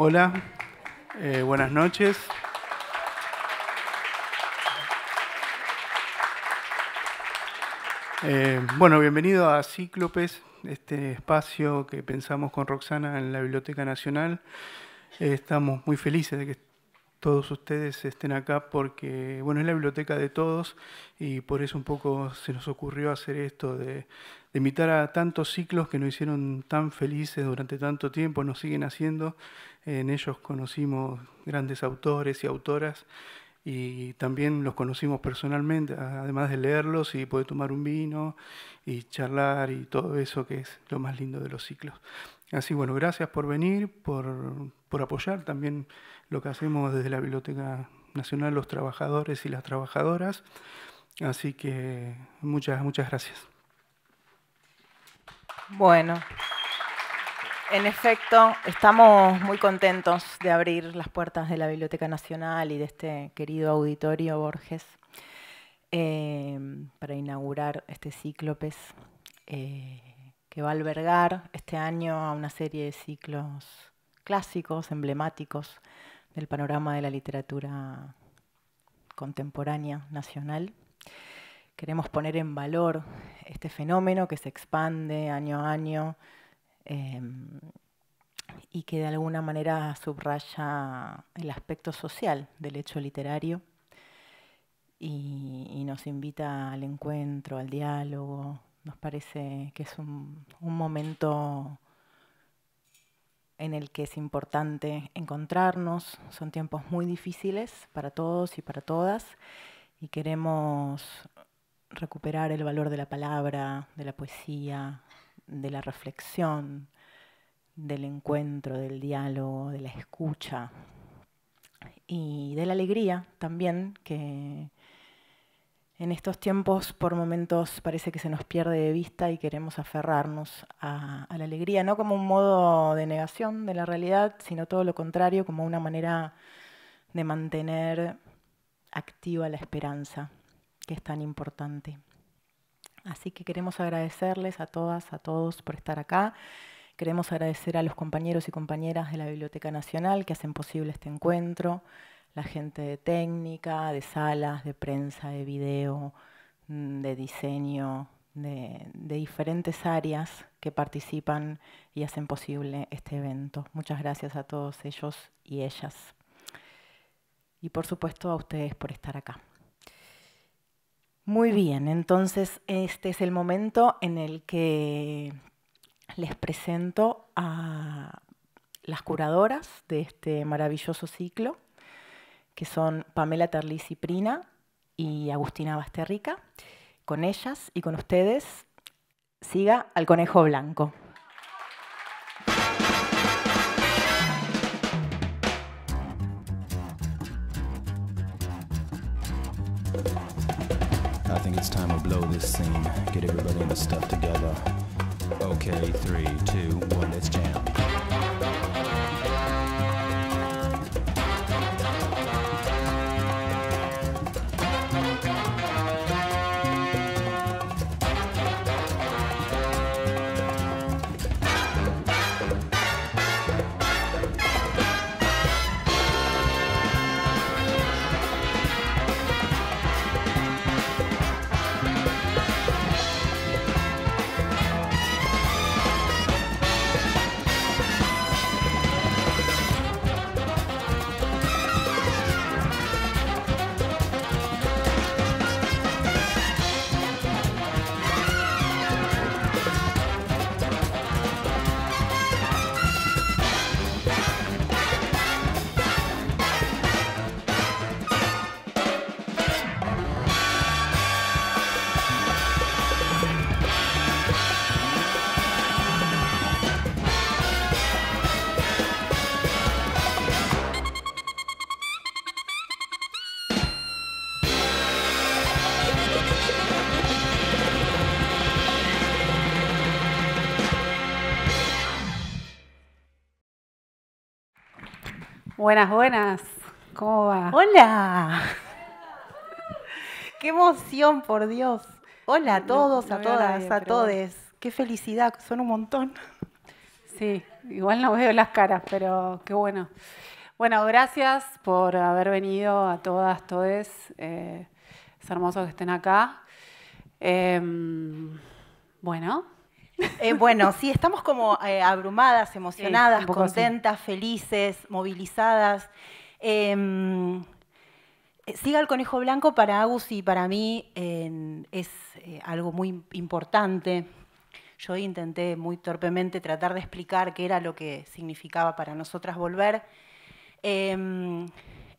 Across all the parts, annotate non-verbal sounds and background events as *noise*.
Hola, eh, buenas noches. Eh, bueno, bienvenido a Cíclopes, este espacio que pensamos con Roxana en la Biblioteca Nacional. Eh, estamos muy felices de que todos ustedes estén acá porque, bueno, es la biblioteca de todos y por eso un poco se nos ocurrió hacer esto de, de invitar a tantos ciclos que nos hicieron tan felices durante tanto tiempo, nos siguen haciendo. En ellos conocimos grandes autores y autoras y también los conocimos personalmente, además de leerlos y poder tomar un vino y charlar y todo eso que es lo más lindo de los ciclos. Así bueno, gracias por venir, por, por apoyar también lo que hacemos desde la Biblioteca Nacional, los trabajadores y las trabajadoras. Así que muchas, muchas gracias. Bueno, en efecto, estamos muy contentos de abrir las puertas de la Biblioteca Nacional y de este querido auditorio Borges eh, para inaugurar este cíclopes eh, que va a albergar este año a una serie de ciclos clásicos, emblemáticos del panorama de la literatura contemporánea nacional. Queremos poner en valor este fenómeno que se expande año a año em, y que de alguna manera subraya el aspecto social del hecho literario y, nos invita al encuentro, al diálogo. Nos parece que es un, momento en el que es importante encontrarnos. Son tiempos muy difíciles para todos y para todas y queremos recuperar el valor de la palabra, de la poesía, de la reflexión, del encuentro, del diálogo, de la escucha y de la alegría también, que en estos tiempos por momentos parece que se nos pierde de vista y queremos aferrarnos a, la alegría, no como un modo de negación de la realidad, sino todo lo contrario, como una manera de mantener activa la esperanza que es tan importante. Así que queremos agradecerles a todas, a todos por estar acá. Queremos agradecer a los compañeros y compañeras de la Biblioteca Nacional que hacen posible este encuentro, la gente de técnica, de salas, de prensa, de video, mm, de diseño, de, de, diferentes áreas que participan y hacen posible este evento. Muchas gracias a todos ellos y ellas. Y por supuesto a ustedes por estar acá. Muy bien, entonces este es el momento en el que les presento a las curadoras de este maravilloso ciclo, que son Pamela Terlisi Prina y Agustina Basterrica. Con ellas y con ustedes, siga al conejo blanco. it's time to blow this scene. Get everybody in the stuff together. Okay, three, two, one, let's jam. Buenas, buenas. ¿Cómo va? Hola. *laughs* Qué emoción, por Dios. Hola a todos, a todas, a todos. Qué felicidad, son un montón. *laughs* Sí, igual no veo las caras, pero qué bueno. Bueno, gracias por haber venido a todas, todes. Eh, es hermoso que estén acá. Em, bueno. Eh, bueno, sí, estamos como eh, abrumadas, emocionadas, contentas, felices, movilizadas. Em, Siga el conejo blanco para Agus y para mí es algo muy importante. Yo intenté muy torpemente tratar de explicar qué era lo que significaba para nosotras volver. Em,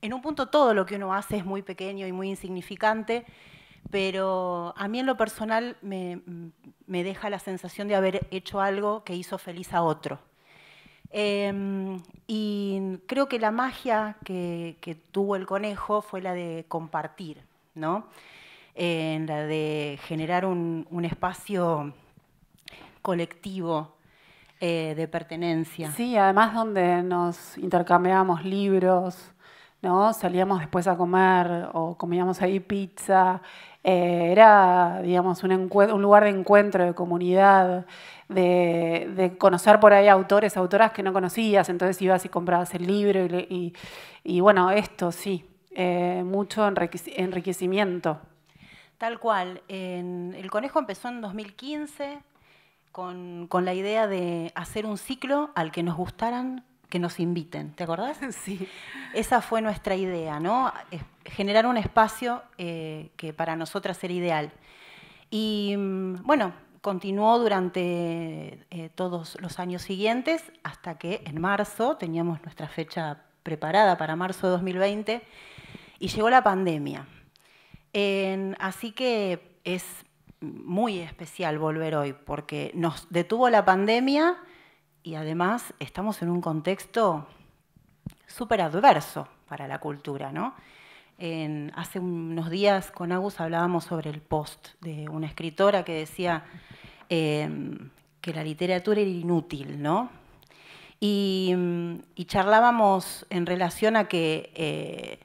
en un punto todo lo que uno hace es muy pequeño y muy insignificante, pero a mí en lo personal me, deja la sensación de haber hecho algo que hizo feliz a otro. Em, y creo que la magia que, tuvo el conejo fue la de compartir, ¿no? la de generar un, espacio colectivo eh, de pertenencia. Sí, además donde nos intercambiábamos libros, ¿no? Salíamos después a comer o comíamos ahí pizza. Eh, era, digamos, un, un, lugar de encuentro, de comunidad, de, conocer por ahí autores, autoras que no conocías, entonces ibas y comprabas el libro y, bueno, esto sí, eh, mucho enriquecimiento. Tal cual. el Conejo empezó en 2015 con, con la idea de hacer un ciclo al que nos gustaran que nos inviten, ¿te acordás? *laughs* Sí. Esa fue nuestra idea, ¿no? Generar un espacio eh, que para nosotras era ideal. Y mm, bueno, continuó durante eh, todos los años siguientes hasta que en marzo teníamos nuestra fecha preparada para marzo de 2020 y llegó la pandemia. así que es muy especial volver hoy porque nos detuvo la pandemia y además estamos en un contexto súper adverso para la cultura, ¿no? Hace unos días con Agus hablábamos sobre el post de una escritora que decía em, que la literatura era inútil, ¿no? Y, charlábamos en relación a que eh,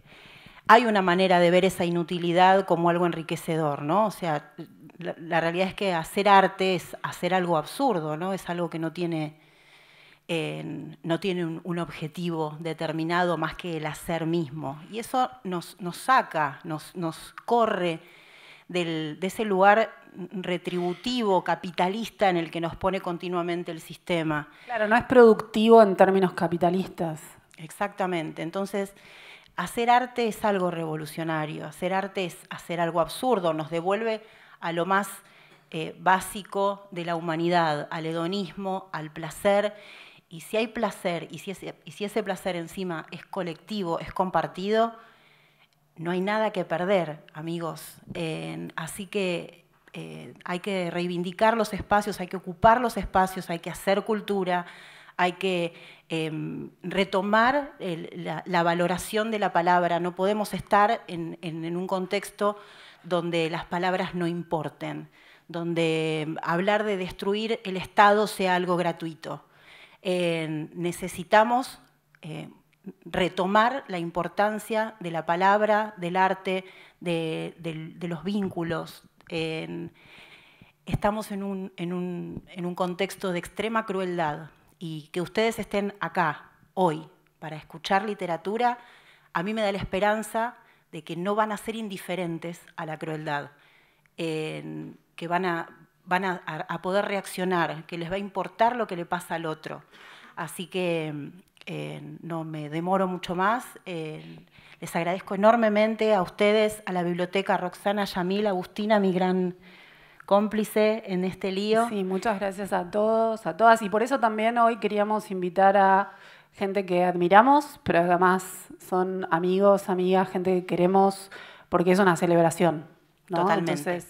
hay una manera de ver esa inutilidad como algo enriquecedor, ¿no? O sea, la, realidad es que hacer arte es hacer algo absurdo, ¿no? Es algo que no tiene no tiene un, objetivo determinado más que el hacer mismo. Y eso nos, saca, nos, corre de ese lugar retributivo, capitalista en el que nos pone continuamente el sistema. Claro, no es productivo en términos capitalistas. Exactamente. Entonces, hacer arte es algo revolucionario, hacer arte es hacer algo absurdo, nos devuelve a lo más eh, básico de la humanidad, al hedonismo, al placer y si hay placer y si, ese, placer encima es colectivo, es compartido, no hay nada que perder, amigos. así que eh, hay que reivindicar los espacios, hay que ocupar los espacios, hay que hacer cultura, hay que em, retomar la, valoración de la palabra. No podemos estar en un contexto donde las palabras no importen, donde hablar de destruir el Estado sea algo gratuito necesitamos eh, retomar la importancia de la palabra, del arte, de, los vínculos. estamos en un, contexto de extrema crueldad y que ustedes estén acá hoy para escuchar literatura, a mí me da la esperanza de que no van a ser indiferentes a la crueldad, que van a, van a, poder reaccionar, que les va a importar lo que le pasa al otro. Así que eh, no me demoro mucho más. Eh, les agradezco enormemente a ustedes, a la biblioteca Roxana Yamil, Agustina, mi gran cómplice en este lío. Sí, muchas gracias a todos, a todas. Y por eso también hoy queríamos invitar a gente que admiramos, pero además son amigos, amigas, gente que queremos, porque es una celebración. Totalmente.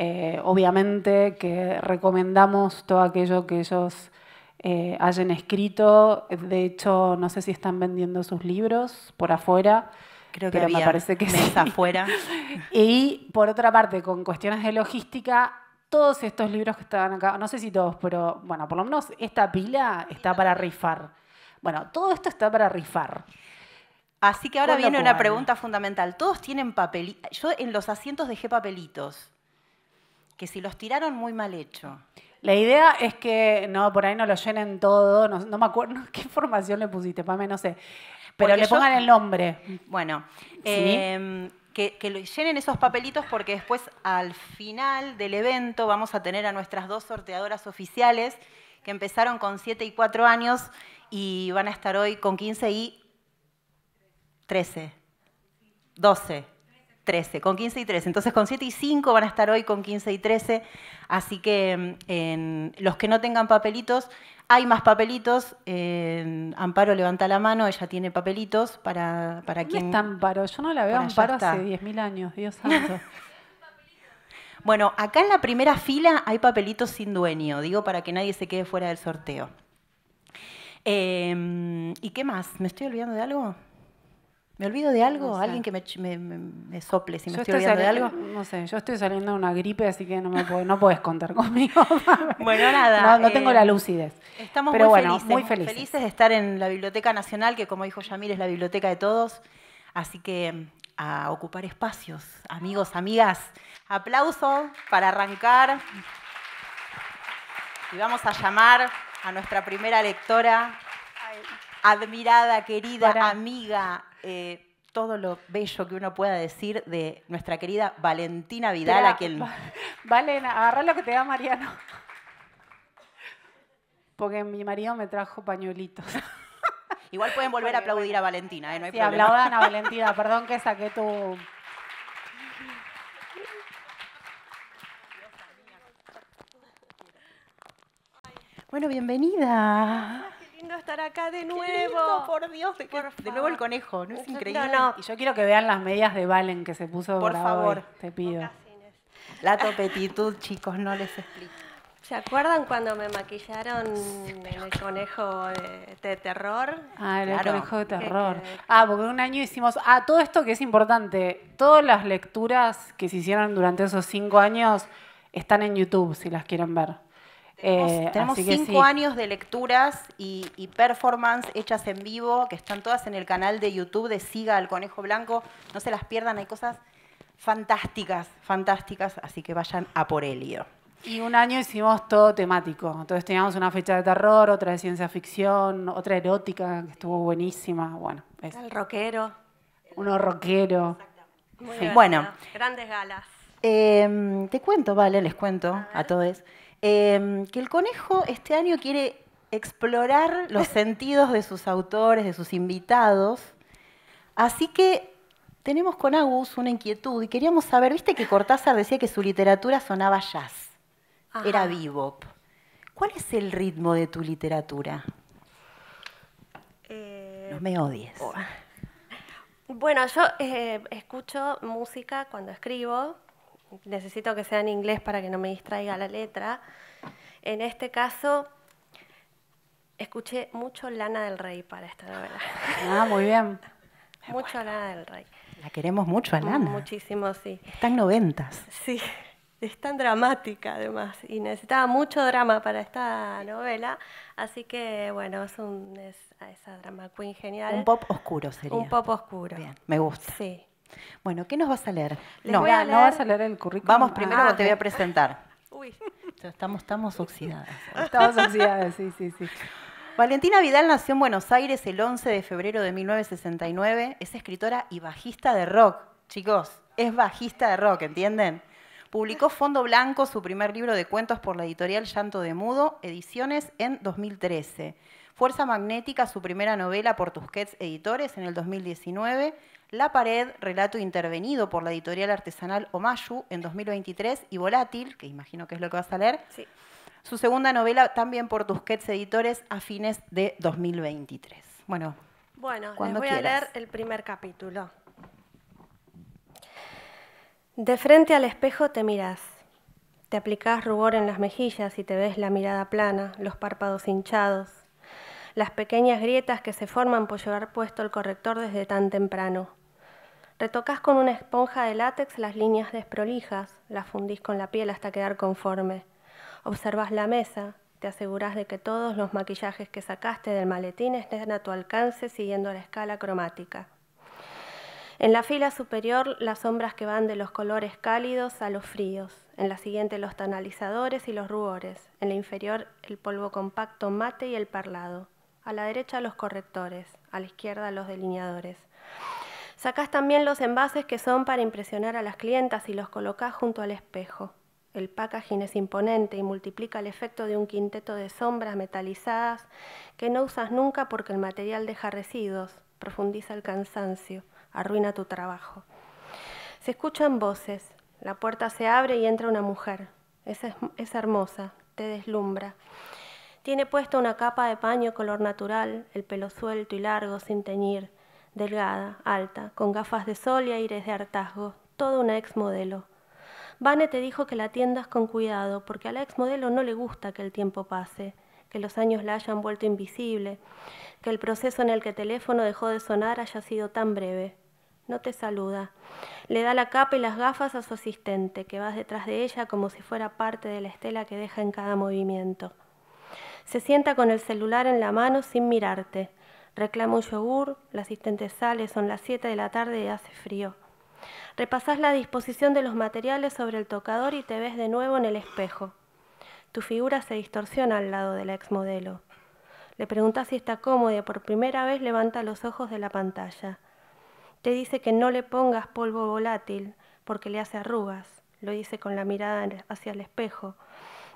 Eh, obviamente que recomendamos todo aquello que ellos eh, hayan escrito. De hecho, no sé si están vendiendo sus libros por afuera. Creo que me parece que sí. afuera. *laughs* y por otra parte, con cuestiones de logística, todos estos libros que estaban acá, no sé si todos, pero bueno, por lo menos esta pila está para rifar. Bueno, todo esto está para rifar. Así que ahora viene una pregunta fundamental. Todos tienen papelitos. Yo en los asientos dejé papelitos que si los tiraron muy mal hecho. La idea es que, no, por ahí no lo llenen todo, no, no me acuerdo, *laughs* ¿qué información le pusiste, Pame? No sé. Pero Porque le yo- pongan el nombre. Bueno, eh, que, que lo llenen esos papelitos porque después al final del evento vamos a tener a nuestras dos sorteadoras oficiales que empezaron con 7 y 4 años y van a estar hoy con 15 y 13, 12, 13, con 15 y 13. Entonces con 7 y 5 van a estar hoy con 15 y 13. Así que mm, en los que no tengan papelitos, hay más papelitos. Amparo levanta la mano, ella tiene papelitos para, para ¿Dónde quien... está Amparo? Yo no la veo Amparo está. hace 10.000 años, Dios santo. *laughs* Bueno, acá en la primera fila hay papelitos sin dueño, digo para que nadie se quede fuera del sorteo. Eh, ¿Y qué más? ¿Me estoy olvidando de algo? ¿Me olvido de algo? No sé. ¿Alguien que me, me- me- sople si me Yo estoy olvidando de algo? No sé, yo estoy saliendo de una gripe, así que no me puedo- no puedes contar conmigo. *laughs* Bueno, nada, No, no eh, tengo la lucidez. Estamos Pero muy, bueno, felices, muy felices. de estar en la Biblioteca Nacional, que como dijo Yamil es la biblioteca de todos. Así que a ocupar espacios, amigos, amigas. Aplauso para arrancar. Y vamos a llamar a nuestra primera lectora, admirada, querida, Para- amiga, eh, todo lo bello que uno pueda decir de nuestra querida Valentina Vidal, a quien... Vale, agarrá lo que te da Mariano. Porque mi marido me trajo pañuelitos. Igual pueden volver a aplaudir a Valentina, ¿eh? no hay Sí, problema. aplaudan a *laughs* Valentina, perdón que saqué tu... Bueno, bienvenida. Lindo estar acá de Qué nuevo. lindo, por Dios, de, Por de nuevo el conejo, ¿no es increíble? no. Y yo quiero que vean las medias de Valen que se puso Por favor. hoy, te pido. Mocasines. La topetitud, *laughs* chicos, no les explico. ¿Se acuerdan cuando me maquillaron en el conejo de, de terror? Ah, el Claro. conejo de terror. Ah, porque un año hicimos. Ah, todo esto que es importante. Todas las lecturas que se hicieron durante esos cinco años están en YouTube, si las quieren ver. Eh, Tenemos así que cinco sí. años de lecturas y, y performance hechas en vivo, que están todas en el canal de YouTube de Siga al Conejo Blanco. No se las pierdan, hay cosas fantásticas, fantásticas, así que vayan a por Helio. Y un año hicimos todo temático. Entonces teníamos una fecha de terror, otra de ciencia ficción, otra erótica, que estuvo buenísima. Bueno, es El rockero. uno rockero. Muy Sí. divertido. Bueno. Grandes galas. Eh, te cuento, vale, les cuento a, todos, eh, que el conejo este año quiere explorar los *laughs* sentidos de sus autores, de sus invitados. Así que tenemos con Agus una inquietud y queríamos saber, viste que Cortázar decía que su literatura sonaba jazz, era bebop. ¿Cuál es el ritmo de tu literatura? Eh, No me odies. *laughs* Bueno, yo eh, escucho música cuando escribo. Necesito que sea en inglés para que no me distraiga la letra. En este caso, escuché mucho Lana del Rey para esta novela. Ah, muy bien. *laughs* mucho Lana del Rey. La queremos mucho, Alana. Muchísimo, sí. Está en noventas. Sí, es tan dramática además y necesitaba mucho drama para esta novela, así que bueno, es, un, es a esa drama queen genial. Un pop oscuro sería. Un pop oscuro. Bien, me gusta. Sí. Bueno, ¿qué nos vas a leer? Les no, voy a ¿no vas a leer el currículum? Vamos primero, Ah, te voy a presentar. *laughs* Uy, Estamos, estamos oxidadas. Estamos oxidadas, sí, sí, sí. Valentina Vidal nació en Buenos Aires el 11 de febrero de 1969. Es escritora y bajista de rock. Chicos, es bajista de rock, ¿entienden? Publicó Fondo Blanco, su primer libro de cuentos por la editorial Llanto de Mudo, ediciones en 2013. Fuerza Magnética, su primera novela por Tusquets Editores en el 2019. La Pared, relato intervenido por la editorial artesanal Omayu en 2023. Y Volátil, que imagino que es lo que vas a leer, sí. su segunda novela también por Tusquets Editores a fines de 2023. Bueno, Bueno, les Cuando voy a leer el primer capítulo. De frente al espejo te miras. Te aplicás rubor en las mejillas y te ves la mirada plana, los párpados hinchados, las pequeñas grietas que se forman por llevar puesto el corrector desde tan temprano. Retocas con una esponja de látex las líneas desprolijas, las fundís con la piel hasta quedar conforme. Observas la mesa, te aseguras de que todos los maquillajes que sacaste del maletín estén a tu alcance siguiendo la escala cromática. En la fila superior, las sombras que van de los colores cálidos a los fríos. En la siguiente, los tonalizadores y los rubores. En la inferior, el polvo compacto mate y el parlado. A la derecha, los correctores. A la izquierda, los delineadores. Sacás también los envases que son para impresionar a las clientas y los colocás junto al espejo. El packaging es imponente y multiplica el efecto de un quinteto de sombras metalizadas que no usas nunca porque el material deja residuos, profundiza el cansancio arruina tu trabajo. Se escuchan voces, la puerta se abre y entra una mujer. Es, es hermosa, te deslumbra. Tiene puesta una capa de paño color natural, el pelo suelto y largo sin teñir, delgada, alta, con gafas de sol y aires de hartazgo, toda una ex modelo. Vane te dijo que la atiendas con cuidado, porque a la ex modelo no le gusta que el tiempo pase, que los años la hayan vuelto invisible, que el proceso en el que el teléfono dejó de sonar haya sido tan breve. No te saluda. Le da la capa y las gafas a su asistente, que vas detrás de ella como si fuera parte de la estela que deja en cada movimiento. Se sienta con el celular en la mano sin mirarte. Reclama un yogur, la asistente sale, son las 7 de la tarde y hace frío. Repasás la disposición de los materiales sobre el tocador y te ves de nuevo en el espejo. Tu figura se distorsiona al lado de la exmodelo. Le preguntas si está cómoda y por primera vez levanta los ojos de la pantalla. Te dice que no le pongas polvo volátil porque le hace arrugas. Lo dice con la mirada hacia el espejo,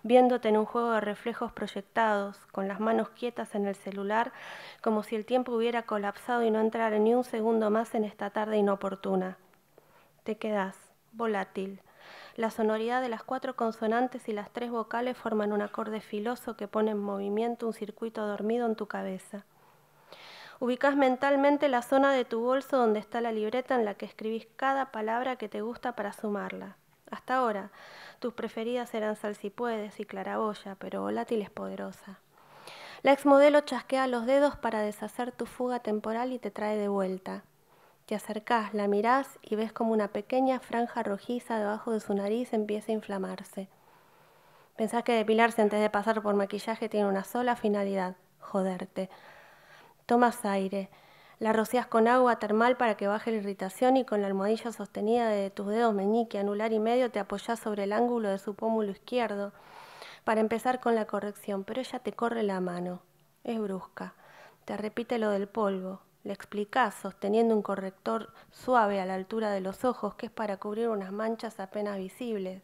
viéndote en un juego de reflejos proyectados, con las manos quietas en el celular, como si el tiempo hubiera colapsado y no entrara ni un segundo más en esta tarde inoportuna. Te quedas, volátil. La sonoridad de las cuatro consonantes y las tres vocales forman un acorde filoso que pone en movimiento un circuito dormido en tu cabeza. Ubicás mentalmente la zona de tu bolso donde está la libreta en la que escribís cada palabra que te gusta para sumarla. Hasta ahora, tus preferidas eran salsipuedes y claraboya, pero volátil es poderosa. La exmodelo chasquea los dedos para deshacer tu fuga temporal y te trae de vuelta. Te acercás, la mirás y ves como una pequeña franja rojiza debajo de su nariz empieza a inflamarse. Pensás que depilarse antes de pasar por maquillaje tiene una sola finalidad, joderte. Tomas aire, la rocías con agua termal para que baje la irritación y con la almohadilla sostenida de tus dedos meñique, anular y medio te apoyas sobre el ángulo de su pómulo izquierdo para empezar con la corrección, pero ella te corre la mano. Es brusca. Te repite lo del polvo. Le explicás, sosteniendo un corrector suave a la altura de los ojos, que es para cubrir unas manchas apenas visibles.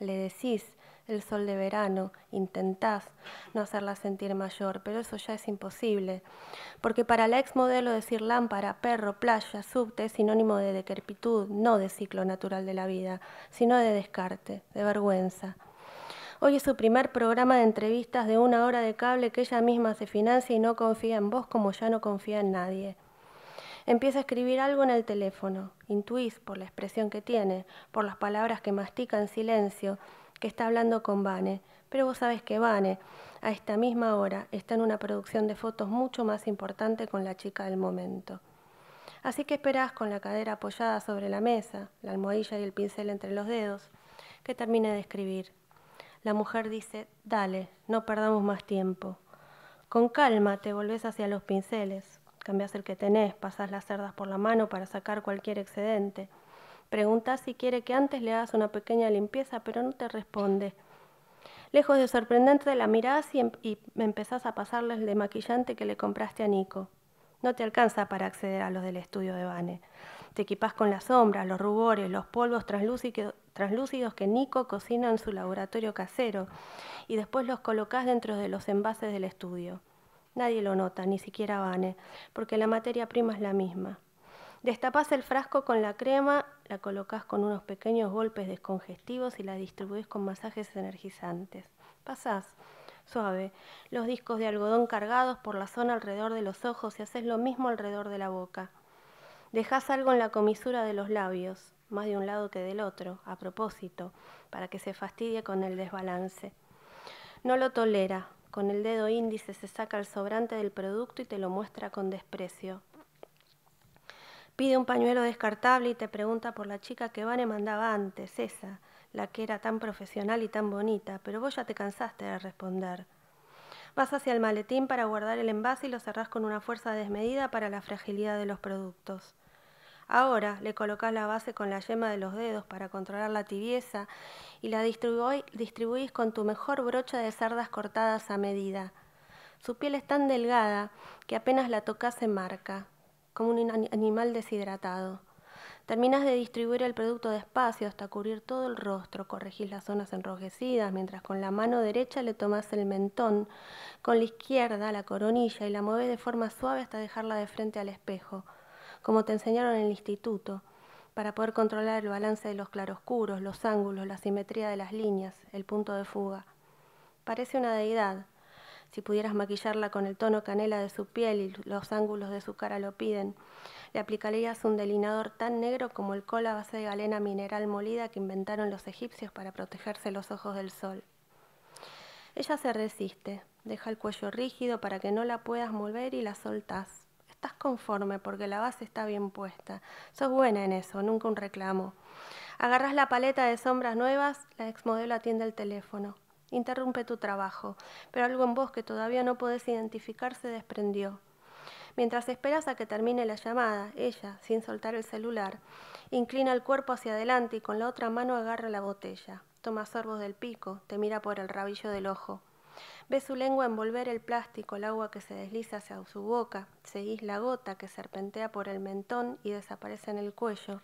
Le decís, el sol de verano, intentás no hacerla sentir mayor, pero eso ya es imposible, porque para la ex modelo decir lámpara, perro, playa, subte es sinónimo de decrepitud, no de ciclo natural de la vida, sino de descarte, de vergüenza. Hoy es su primer programa de entrevistas de una hora de cable que ella misma se financia y no confía en vos como ya no confía en nadie. Empieza a escribir algo en el teléfono, intuís por la expresión que tiene, por las palabras que mastica en silencio, que está hablando con Vane, pero vos sabes que Vane, a esta misma hora, está en una producción de fotos mucho más importante con la chica del momento. Así que esperás con la cadera apoyada sobre la mesa, la almohadilla y el pincel entre los dedos, que termine de escribir. La mujer dice, dale, no perdamos más tiempo. Con calma te volvés hacia los pinceles, cambias el que tenés, pasás las cerdas por la mano para sacar cualquier excedente. Preguntas si quiere que antes le hagas una pequeña limpieza, pero no te responde. Lejos de sorprendente, la mirás y, em, y empezás a pasarle el de maquillante que le compraste a Nico. No te alcanza para acceder a los del estudio de Vane. Te equipás con las sombras, los rubores, los polvos translúcidos que Nico cocina en su laboratorio casero y después los colocás dentro de los envases del estudio. Nadie lo nota, ni siquiera Vane, porque la materia prima es la misma. Destapás el frasco con la crema, la colocas con unos pequeños golpes descongestivos y la distribuís con masajes energizantes. Pasás, suave, los discos de algodón cargados por la zona alrededor de los ojos y haces lo mismo alrededor de la boca. Dejás algo en la comisura de los labios, más de un lado que del otro, a propósito, para que se fastidie con el desbalance. No lo tolera, con el dedo índice se saca el sobrante del producto y te lo muestra con desprecio. Pide un pañuelo descartable y te pregunta por la chica que Vane mandaba antes, esa, la que era tan profesional y tan bonita, pero vos ya te cansaste de responder. Vas hacia el maletín para guardar el envase y lo cerrás con una fuerza desmedida para la fragilidad de los productos. Ahora le colocás la base con la yema de los dedos para controlar la tibieza y la distribuís con tu mejor brocha de cerdas cortadas a medida. Su piel es tan delgada que apenas la tocas se marca, como un animal deshidratado. Terminas de distribuir el producto despacio hasta cubrir todo el rostro, corregís las zonas enrojecidas, mientras con la mano derecha le tomas el mentón, con la izquierda la coronilla y la mueves de forma suave hasta dejarla de frente al espejo, como te enseñaron en el instituto, para poder controlar el balance de los claroscuros, los ángulos, la simetría de las líneas, el punto de fuga. Parece una deidad. Si pudieras maquillarla con el tono canela de su piel y los ángulos de su cara lo piden, le aplicarías un delineador tan negro como el cola base de galena mineral molida que inventaron los egipcios para protegerse los ojos del sol. Ella se resiste, deja el cuello rígido para que no la puedas mover y la soltás. Estás conforme porque la base está bien puesta. Sos buena en eso, nunca un reclamo. Agarras la paleta de sombras nuevas, la exmodelo atiende el teléfono. Interrumpe tu trabajo, pero algo en vos que todavía no podés identificar se desprendió. Mientras esperas a que termine la llamada, ella, sin soltar el celular, inclina el cuerpo hacia adelante y con la otra mano agarra la botella. Toma sorbos del pico, te mira por el rabillo del ojo. Ves su lengua envolver el plástico, el agua que se desliza hacia su boca, seguís la gota que serpentea por el mentón y desaparece en el cuello,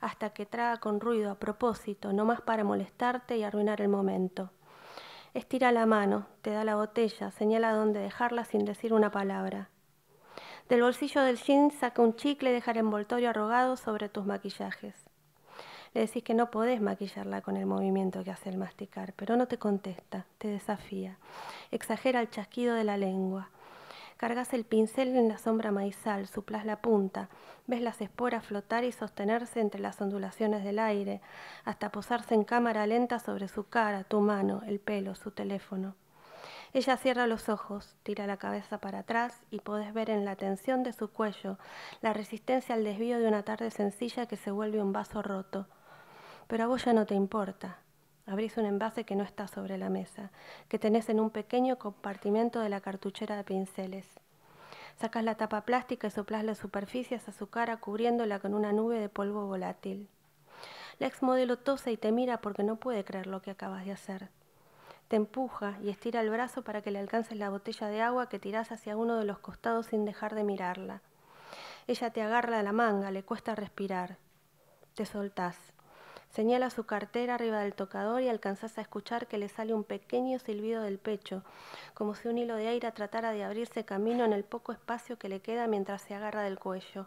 hasta que traga con ruido a propósito, no más para molestarte y arruinar el momento. Estira la mano, te da la botella, señala dónde dejarla sin decir una palabra. Del bolsillo del jean saca un chicle y deja el envoltorio arrogado sobre tus maquillajes. Le decís que no podés maquillarla con el movimiento que hace el masticar, pero no te contesta, te desafía. Exagera el chasquido de la lengua. Cargas el pincel en la sombra maizal, suplas la punta, ves las esporas flotar y sostenerse entre las ondulaciones del aire, hasta posarse en cámara lenta sobre su cara, tu mano, el pelo, su teléfono. Ella cierra los ojos, tira la cabeza para atrás y podés ver en la tensión de su cuello la resistencia al desvío de una tarde sencilla que se vuelve un vaso roto. Pero a vos ya no te importa. Abrís un envase que no está sobre la mesa, que tenés en un pequeño compartimento de la cartuchera de pinceles. Sacas la tapa plástica y soplás la superficie hacia su cara cubriéndola con una nube de polvo volátil. La ex modelo tose y te mira porque no puede creer lo que acabas de hacer te empuja y estira el brazo para que le alcances la botella de agua que tirás hacia uno de los costados sin dejar de mirarla. Ella te agarra la manga, le cuesta respirar. Te soltás. Señala su cartera arriba del tocador y alcanzás a escuchar que le sale un pequeño silbido del pecho, como si un hilo de aire tratara de abrirse camino en el poco espacio que le queda mientras se agarra del cuello.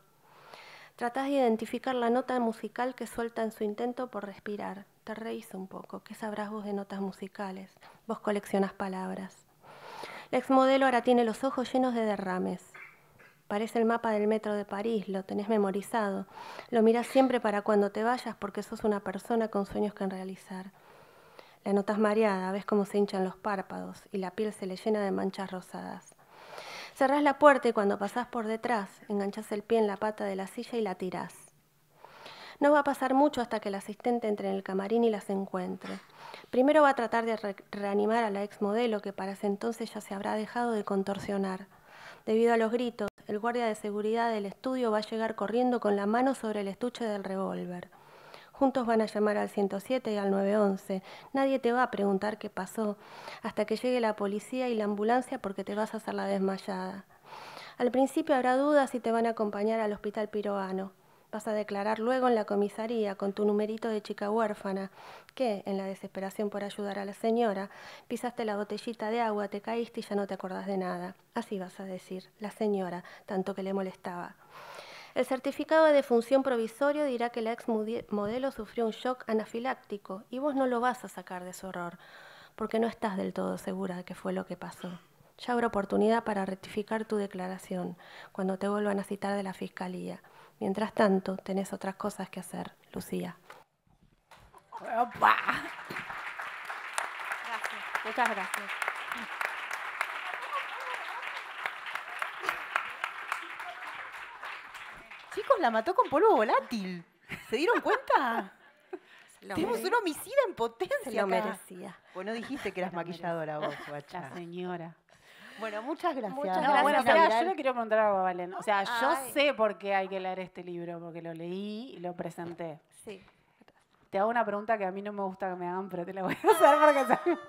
Tratás de identificar la nota musical que suelta en su intento por respirar. Te reís un poco. ¿Qué sabrás vos de notas musicales? Vos coleccionas palabras. La exmodelo ahora tiene los ojos llenos de derrames. Parece el mapa del metro de París, lo tenés memorizado. Lo mirás siempre para cuando te vayas porque sos una persona con sueños que realizar. La notas mareada, ves cómo se hinchan los párpados y la piel se le llena de manchas rosadas. Cerrás la puerta y cuando pasás por detrás, enganchás el pie en la pata de la silla y la tirás. No va a pasar mucho hasta que el asistente entre en el camarín y las encuentre. Primero va a tratar de reanimar a la ex modelo que para ese entonces ya se habrá dejado de contorsionar. Debido a los gritos, el guardia de seguridad del estudio va a llegar corriendo con la mano sobre el estuche del revólver. Juntos van a llamar al 107 y al 911. Nadie te va a preguntar qué pasó hasta que llegue la policía y la ambulancia porque te vas a hacer la desmayada. Al principio habrá dudas si te van a acompañar al hospital piroano. Vas a declarar luego en la comisaría con tu numerito de chica huérfana que, en la desesperación por ayudar a la señora, pisaste la botellita de agua, te caíste y ya no te acordás de nada. Así vas a decir, la señora, tanto que le molestaba. El certificado de defunción provisorio dirá que la ex modelo sufrió un shock anafiláctico y vos no lo vas a sacar de su horror, porque no estás del todo segura de que fue lo que pasó. Ya habrá oportunidad para rectificar tu declaración cuando te vuelvan a citar de la fiscalía. Mientras tanto, tenés otras cosas que hacer, Lucía. Gracias. Muchas gracias. Chicos, la mató con polvo volátil. ¿Se dieron cuenta? Tenemos un homicida en potencia. Se lo merecía. Vos no dijiste que eras maquilladora vos, guacha. La señora. Bueno, muchas gracias. Muchas No, gracias. bueno, Vidal. yo le quiero preguntar algo a Valen. O sea, yo sé por qué hay que leer este libro, porque lo leí y lo presenté. Sí. Te hago una pregunta que a mí no me gusta que me hagan, pero te la voy a hacer porque sabes.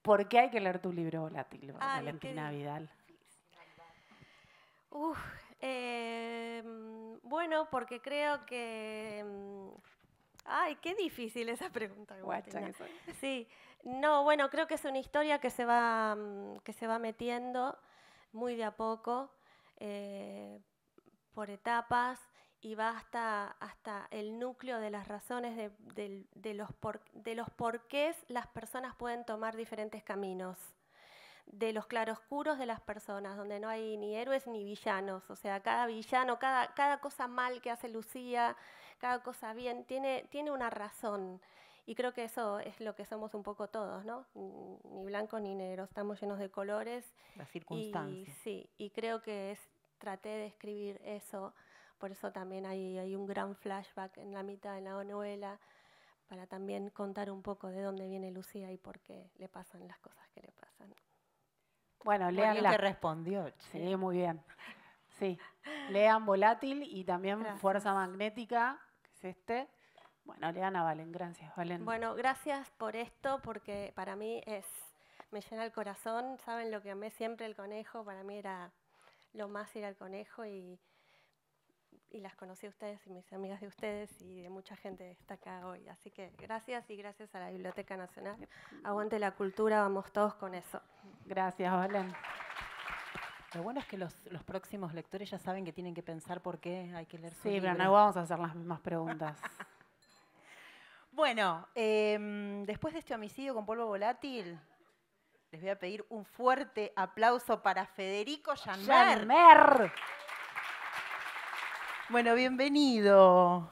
¿Por qué hay que leer tu libro volátil, Ay, Valentina Vidal? Uf, eh, bueno, porque creo que... mm, Ay, qué difícil esa pregunta. Guacha que soy. Sí, no, bueno, creo que es una historia que se va, mm, que se va metiendo muy de a poco, eh, por etapas, y va hasta, hasta el núcleo de las razones de, los por, de los porqués las personas pueden tomar diferentes caminos, de los claroscuros de las personas, donde no hay ni héroes ni villanos, o sea, cada villano, cada, cada cosa mal que hace Lucía, cada cosa bien, tiene, tiene una razón. Y creo que eso es lo que somos un poco todos, ¿no? Ni blancos ni negros, estamos llenos de colores. Las Y circunstancias. sí, y creo que es, traté de escribir eso, por eso también hay, hay un gran flashback en la mitad de la novela, para también contar un poco de dónde viene Lucía y por qué le pasan las cosas que le pasan. Bueno, bien leanla. que respondió. che. Sí, muy bien. Sí. Lean Volátil y también Gracias. Fuerza Magnética, que es este. Bueno, lean a Valen. Gracias, Valen. Bueno, gracias por esto, porque para mí es, me llena el corazón. Saben lo que amé siempre el conejo, para mí era lo más ir al conejo y, y las conocí a ustedes y mis amigas de ustedes y de mucha gente que está acá hoy. Así que gracias y gracias a la Biblioteca Nacional. Aguante la cultura, vamos todos con eso. Gracias, Valen. Lo bueno es que los, los próximos lectores ya saben que tienen que pensar por qué hay que leer su Sí, pero no vamos a hacer las mismas preguntas. *laughs* Bueno, em, después de este homicidio con polvo volátil, les voy a pedir un fuerte aplauso para Federico Janmer. ¡Janmer! Bueno, bienvenido.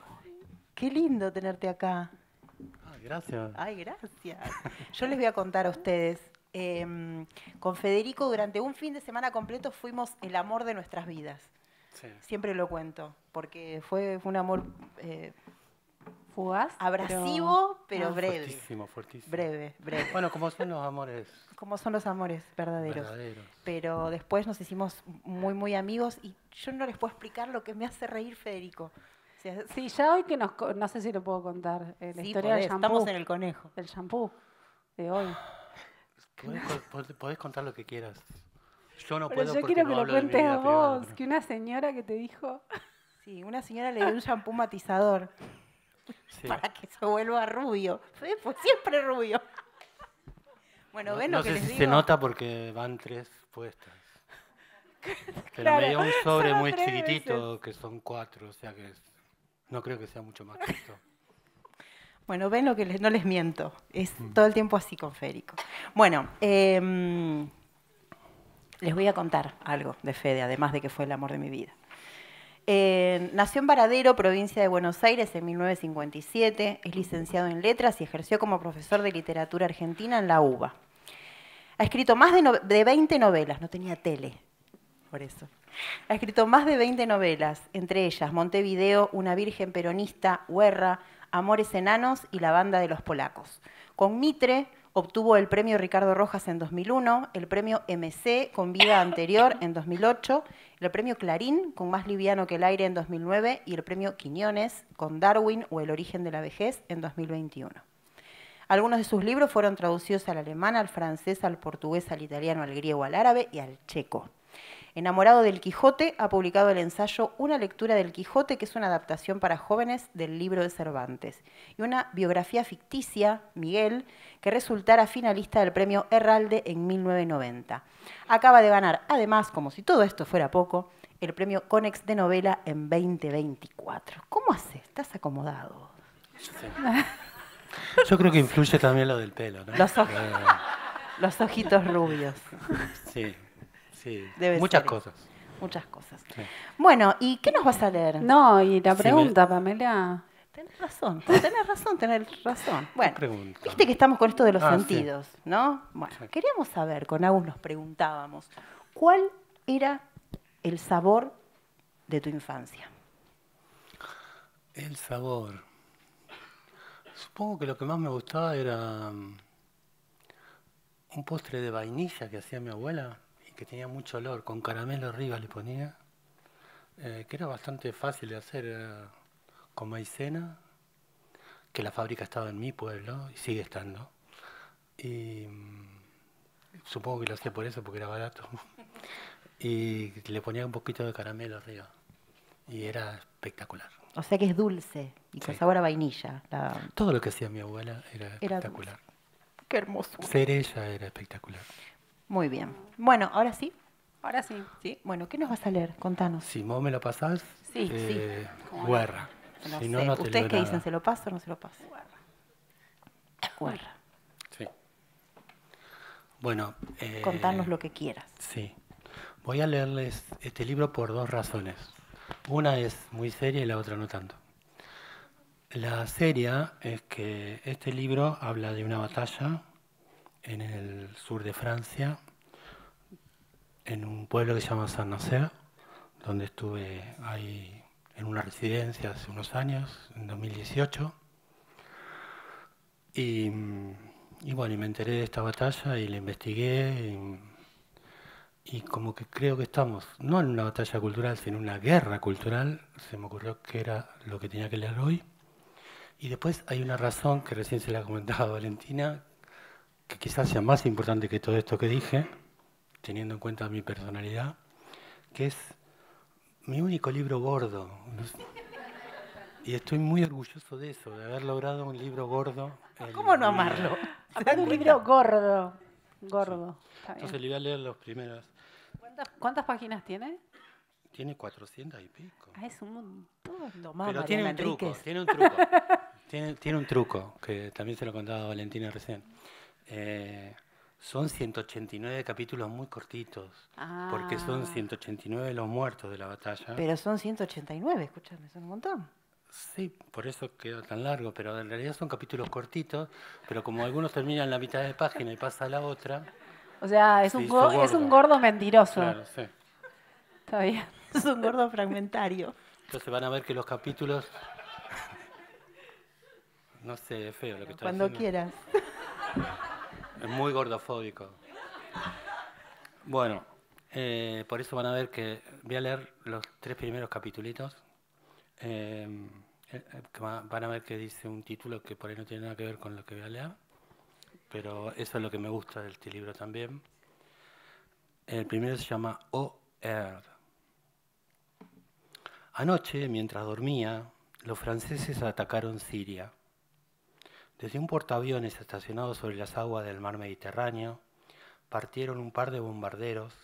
Qué lindo tenerte acá. Ah, gracias. Ay, gracias. Yo les voy a contar a ustedes. em, con Federico durante un fin de semana completo fuimos el amor de nuestras vidas. Sí. Siempre lo cuento, porque fue, fue un amor eh, Fugaz. abrasivo, pero, Ah. breve. Fuertísimo, fuertísimo. Breve, breve. Bueno, como son los amores Como son los amores verdaderos. verdaderos. Pero después nos hicimos muy, muy amigos y yo no les puedo explicar lo que me hace reír Federico. O sea, Sí, ya hoy que nos... No sé si lo puedo contar. eh, la sí, historia del podés, shampoo. estamos en el conejo. Del shampoo de hoy. Podés, podés- contar lo que quieras. Yo no Pero puedo yo porque quiero no que lo cuentes vos. privada, Que una señora que te dijo... Sí, una señora le dio un shampoo matizador Sí. *laughs* para que se vuelva rubio. Fue, fue siempre rubio. *laughs* Bueno, No, ven no lo que sé les si digo. se nota porque van tres puestas. *laughs* Pero Claro, me dio un sobre muy chiquitito que son cuatro, o sea que es- no creo que sea mucho más que esto. Bueno, ven lo que les, no les miento. Es Mm. todo el tiempo así con Federico. Bueno, em, les voy a contar algo de Fede, además de que fue el amor de mi vida. Eh, nació en Varadero, provincia de Buenos Aires, en 1957. Es licenciado en letras y ejerció como profesor de literatura argentina en la UBA. Ha escrito más de, no- de 20 novelas, no tenía tele, por eso. Ha escrito más de 20 novelas, entre ellas Montevideo, Una Virgen Peronista, Huerra, Amores Enanos y La Banda de los Polacos. Con Mitre obtuvo el premio Ricardo Rojas en 2001, el premio MC con vida anterior en 2008, el premio Clarín con Más liviano que el aire en 2009 y el premio Quiñones con Darwin o El origen de la vejez en 2021. Algunos de sus libros fueron traducidos al alemán, al francés, al portugués, al italiano, al griego, al árabe y al checo. Enamorado del Quijote, ha publicado el ensayo Una lectura del Quijote, que es una adaptación para jóvenes del libro de Cervantes, y una biografía ficticia, Miguel, que resultara finalista del premio Herralde en 1990. Acaba de ganar, además, como si todo esto fuera poco, el premio Conex de novela en 2024. ¿Cómo haces? ¿Estás acomodado? Sí. Yo creo que influye también lo del pelo, ¿no? Los ojos. Eh, Los ojitos rubios. sí, sí. Debe Muchas ser. cosas. Muchas cosas. Sí. Bueno, ¿y qué nos vas a leer? No, y la me- pregunta, Pamela. Tenés razón, tenés razón, tenés razón. Bueno, pregunta? viste que estamos con esto de los Ah, sí. sentidos, ¿no? Bueno, Sí. queríamos saber, con Agus nos preguntábamos, ¿cuál era el sabor de tu infancia? El sabor. Supongo que lo que más me gustaba era mm, un postre de vainilla que hacía mi abuela que tenía mucho olor, con caramelo arriba le ponía, eh, que era bastante fácil de hacer, era con maicena, que la fábrica estaba en mi pueblo y sigue estando. Y mm, supongo que lo hacía por eso, porque era barato. *laughs* y le ponía un poquito de caramelo arriba. Y era espectacular. O sea que es dulce y con Sí. sabor a vainilla. la- Todo lo que hacía mi abuela era Era espectacular. Qué hermoso. Ser ella era espectacular. Muy bien. Bueno, ahora sí. Ahora sí. Sí. Bueno, ¿qué nos vas a leer? Contanos. Si vos me lo pasás, Sí, eh, ¿Cómo no? guerra. No si no, no te ¿Ustedes qué dicen? ¿Se lo paso o no se lo paso? Guarda. Sí. Bueno, eh, Contanos lo que quieras. Sí. Voy a leerles este libro por dos razones. Una es muy seria y la otra no tanto. La seria es que este libro habla de una batalla en el sur de Francia, en un pueblo que se llama Saint-Nazaire, donde estuve ahí en una residencia hace unos años, en 2018. Y, bueno, y me enteré de esta batalla y la investigué. Y, como que creo que estamos, no en una batalla cultural, sino en una guerra cultural. Se me ocurrió que era lo que tenía que leer hoy. Y después hay una razón que recién se la comentaba Valentina, que quizás sea más importante que todo esto que dije, teniendo en cuenta mi personalidad, que es mi único libro gordo. Y estoy muy orgulloso de eso, de haber logrado un libro gordo. ¿Cómo no amarlo? *laughs* Un libro gordo. Gordo. Entonces le voy a leer los primeros. ¿Cuántas, cuántas páginas tiene? Tiene 400 y pico. Ah, es un montón. Tomá, Pero tiene un truco, tiene un truco. tiene, tiene un truco, que también se lo contaba a Valentina recién. Eh, son 189 capítulos muy cortitos, porque son Ah. 189 los muertos de la batalla. Pero son 189, escúchame, son un montón. Sí, por eso queda tan largo, pero en realidad son capítulos cortitos, pero como algunos terminan la mitad de página y pasa a la otra, O sea, es, Se un, hizo go- es gordo. un gordo mentiroso. claro, sí. Está bien. *laughs* Es un gordo fragmentario. Entonces van a ver que los capítulos... No sé, es feo lo que estoy Cuando quieras. Es muy gordofóbico. Bueno, eh, por eso van a ver que voy a leer los tres primeros capitulitos. eh, eh, van a ver que dice un título que por ahí no tiene nada que ver con lo que voy a leer, pero eso es lo que me gusta de este libro también. El primero se llama O Air. Anoche, mientras dormía, los franceses atacaron Siria. Desde un portaaviones estacionado sobre las aguas del mar Mediterráneo, partieron un par de bombarderos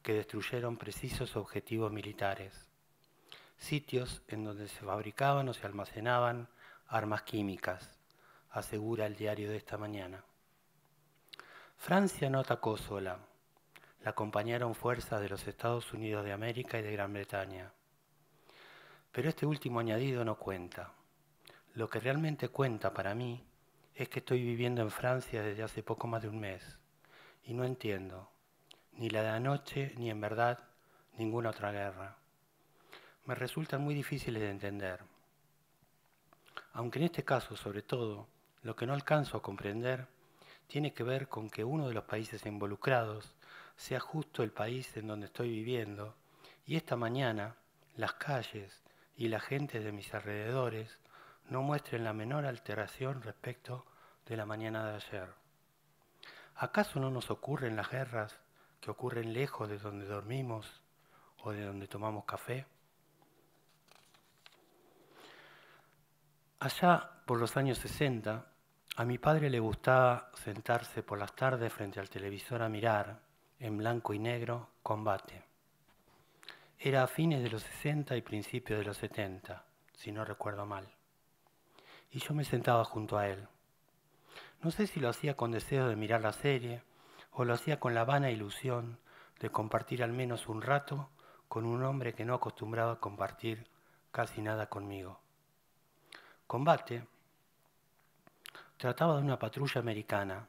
que destruyeron precisos objetivos militares, sitios en donde se fabricaban o se almacenaban armas químicas, asegura el diario de esta mañana. Francia no atacó sola, la acompañaron fuerzas de los Estados Unidos de América y de Gran Bretaña. Pero este último añadido no cuenta. Lo que realmente cuenta para mí es que estoy viviendo en Francia desde hace poco más de un mes y no entiendo ni la de anoche ni en verdad ninguna otra guerra. Me resultan muy difíciles de entender. Aunque en este caso, sobre todo, lo que no alcanzo a comprender tiene que ver con que uno de los países involucrados sea justo el país en donde estoy viviendo y esta mañana las calles y la gente de mis alrededores no muestren la menor alteración respecto de la mañana de ayer. ¿Acaso no nos ocurren las guerras que ocurren lejos de donde dormimos o de donde tomamos café? Allá por los años 60, a mi padre le gustaba sentarse por las tardes frente al televisor a mirar, en blanco y negro, combate. Era a fines de los 60 y principios de los 70, si no recuerdo mal. Y yo me sentaba junto a él. No sé si lo hacía con deseo de mirar la serie o lo hacía con la vana ilusión de compartir al menos un rato con un hombre que no acostumbraba a compartir casi nada conmigo. Combate trataba de una patrulla americana,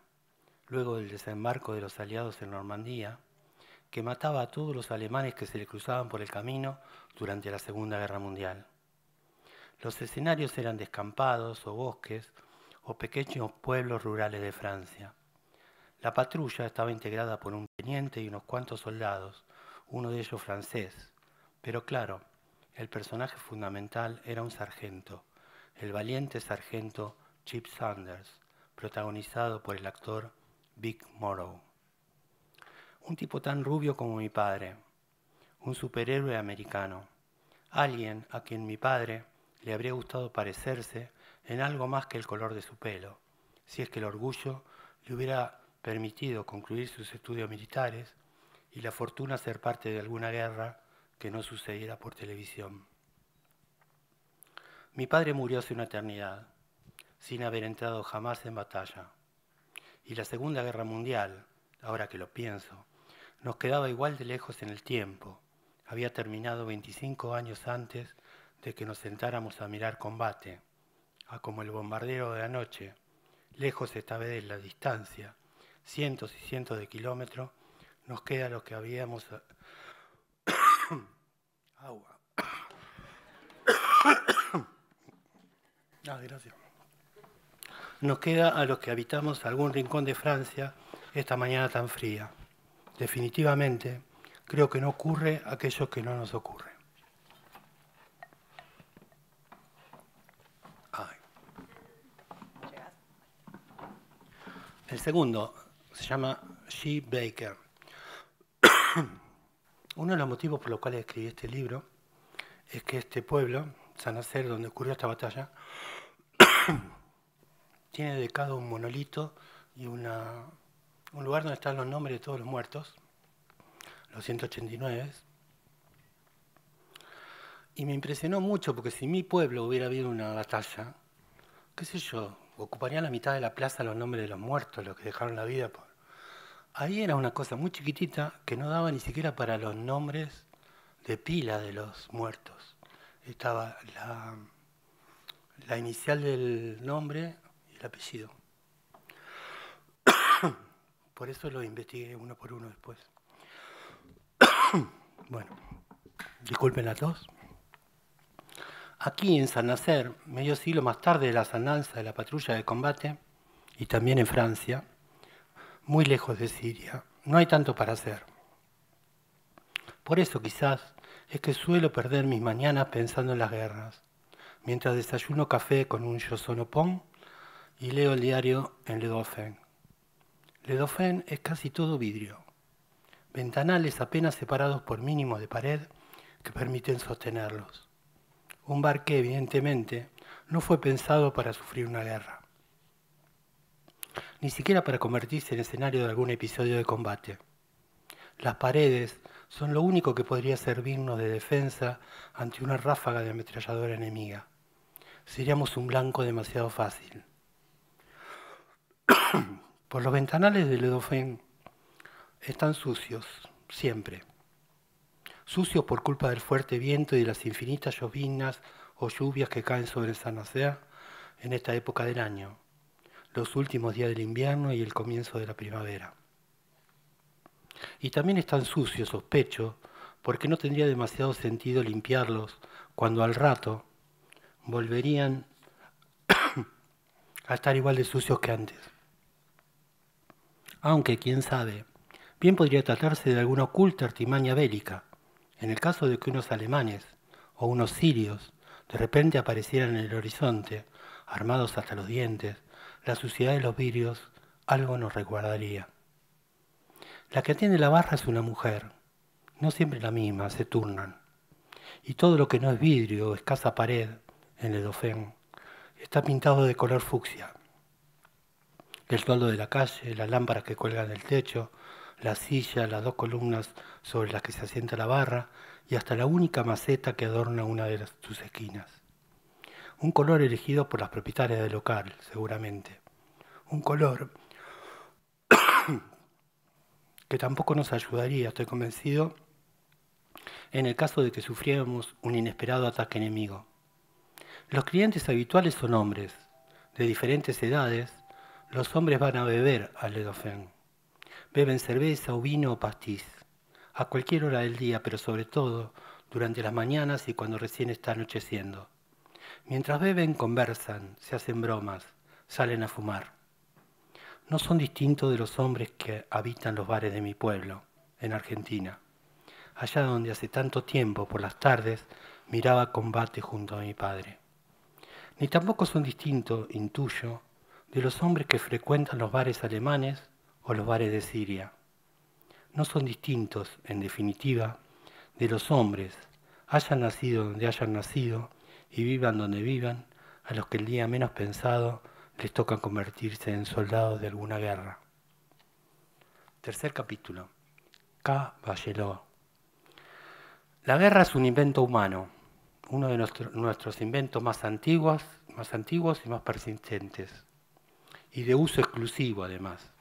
luego del desembarco de los aliados en Normandía, que mataba a todos los alemanes que se le cruzaban por el camino durante la Segunda Guerra Mundial. Los escenarios eran descampados o bosques o pequeños pueblos rurales de Francia. La patrulla estaba integrada por un teniente y unos cuantos soldados, uno de ellos francés. Pero claro, el personaje fundamental era un sargento, el valiente sargento Chip Sanders, protagonizado por el actor Vic Morrow. Un tipo tan rubio como mi padre, un superhéroe americano, alguien a quien mi padre le habría gustado parecerse en algo más que el color de su pelo, si es que el orgullo le hubiera permitido concluir sus estudios militares y la fortuna ser parte de alguna guerra que no sucediera por televisión. Mi padre murió hace una eternidad, sin haber entrado jamás en batalla. Y la Segunda Guerra Mundial, ahora que lo pienso, nos quedaba igual de lejos en el tiempo. Había terminado 25 años antes de que nos sentáramos a mirar combate, a como el bombardero de anoche, lejos esta vez de la distancia, cientos y cientos de kilómetros, nos queda lo que habíamos... *coughs* Agua. *coughs* ah, gracias. Nos queda a los que habitamos algún rincón de Francia esta mañana tan fría. Definitivamente, creo que no ocurre aquello que no nos ocurre. Ay. El segundo se llama She Baker. *coughs* Uno de los motivos por los cuales escribí este libro es que este pueblo, San Acer, donde ocurrió esta batalla, *coughs* tiene dedicado un monolito y un lugar donde están los nombres de todos los muertos, los 189. Y me impresionó mucho porque si mi pueblo hubiera habido una batalla, qué sé yo, ocuparían la mitad de la plaza los nombres de los muertos, los que dejaron la vida por, Ahí era una cosa muy chiquitita que no daba ni siquiera para los nombres de pila de los muertos. Estaba la, la inicial del nombre y el apellido. *coughs* Por eso lo investigué uno por uno después. *coughs* Bueno, disculpen a todos. Aquí en San Nacer, medio siglo más tarde de la sananza de la patrulla de combate, y también en Francia, muy lejos de Siria. No hay tanto para hacer. Por eso quizás es que suelo perder mis mañanas pensando en las guerras, mientras desayuno café con un yosonopón y leo el diario en Le Dauphin. Le Dauphin es casi todo vidrio, ventanales apenas separados por mínimos de pared que permiten sostenerlos. Un bar que evidentemente no fue pensado para sufrir una guerra ni siquiera para convertirse en escenario de algún episodio de combate. Las paredes son lo único que podría servirnos de defensa ante una ráfaga de ametralladora enemiga. Seríamos un blanco demasiado fácil. *coughs* por los ventanales del Dauphin están sucios, siempre. Sucios por culpa del fuerte viento y de las infinitas llovinas o lluvias que caen sobre San Nazaire en esta época del año los últimos días del invierno y el comienzo de la primavera. Y también están sucios, sospecho, porque no tendría demasiado sentido limpiarlos cuando al rato volverían *coughs* a estar igual de sucios que antes. Aunque, quién sabe, bien podría tratarse de alguna oculta artimaña bélica, en el caso de que unos alemanes o unos sirios de repente aparecieran en el horizonte, armados hasta los dientes, la suciedad de los vidrios algo nos recuerdaría. La que atiende la barra es una mujer, no siempre la misma, se turnan. Y todo lo que no es vidrio o escasa pared en el dofén está pintado de color fucsia. El sueldo de la calle, las lámparas que cuelgan del techo, la silla, las dos columnas sobre las que se asienta la barra y hasta la única maceta que adorna una de sus esquinas. Un color elegido por las propietarias del local, seguramente. Un color *coughs* que tampoco nos ayudaría, estoy convencido, en el caso de que sufriéramos un inesperado ataque enemigo. Los clientes habituales son hombres, de diferentes edades. Los hombres van a beber al Ledofen. Beben cerveza o vino o pastiz, a cualquier hora del día, pero sobre todo durante las mañanas y cuando recién está anocheciendo. Mientras beben, conversan, se hacen bromas, salen a fumar. no son distintos de los hombres que habitan los bares de mi pueblo, en Argentina, allá donde hace tanto tiempo, por las tardes, miraba combate junto a mi padre. Ni tampoco son distintos, intuyo, de los hombres que frecuentan los bares alemanes o los bares de Siria. No son distintos, en definitiva, de los hombres, hayan nacido donde hayan nacido y vivan donde vivan, a los que el día menos pensado les toca convertirse en soldados de alguna guerra. Tercer capítulo. K. Bachelot. La guerra es un invento humano, uno de nuestros inventos más antiguos, más antiguos y más persistentes, y de uso exclusivo además.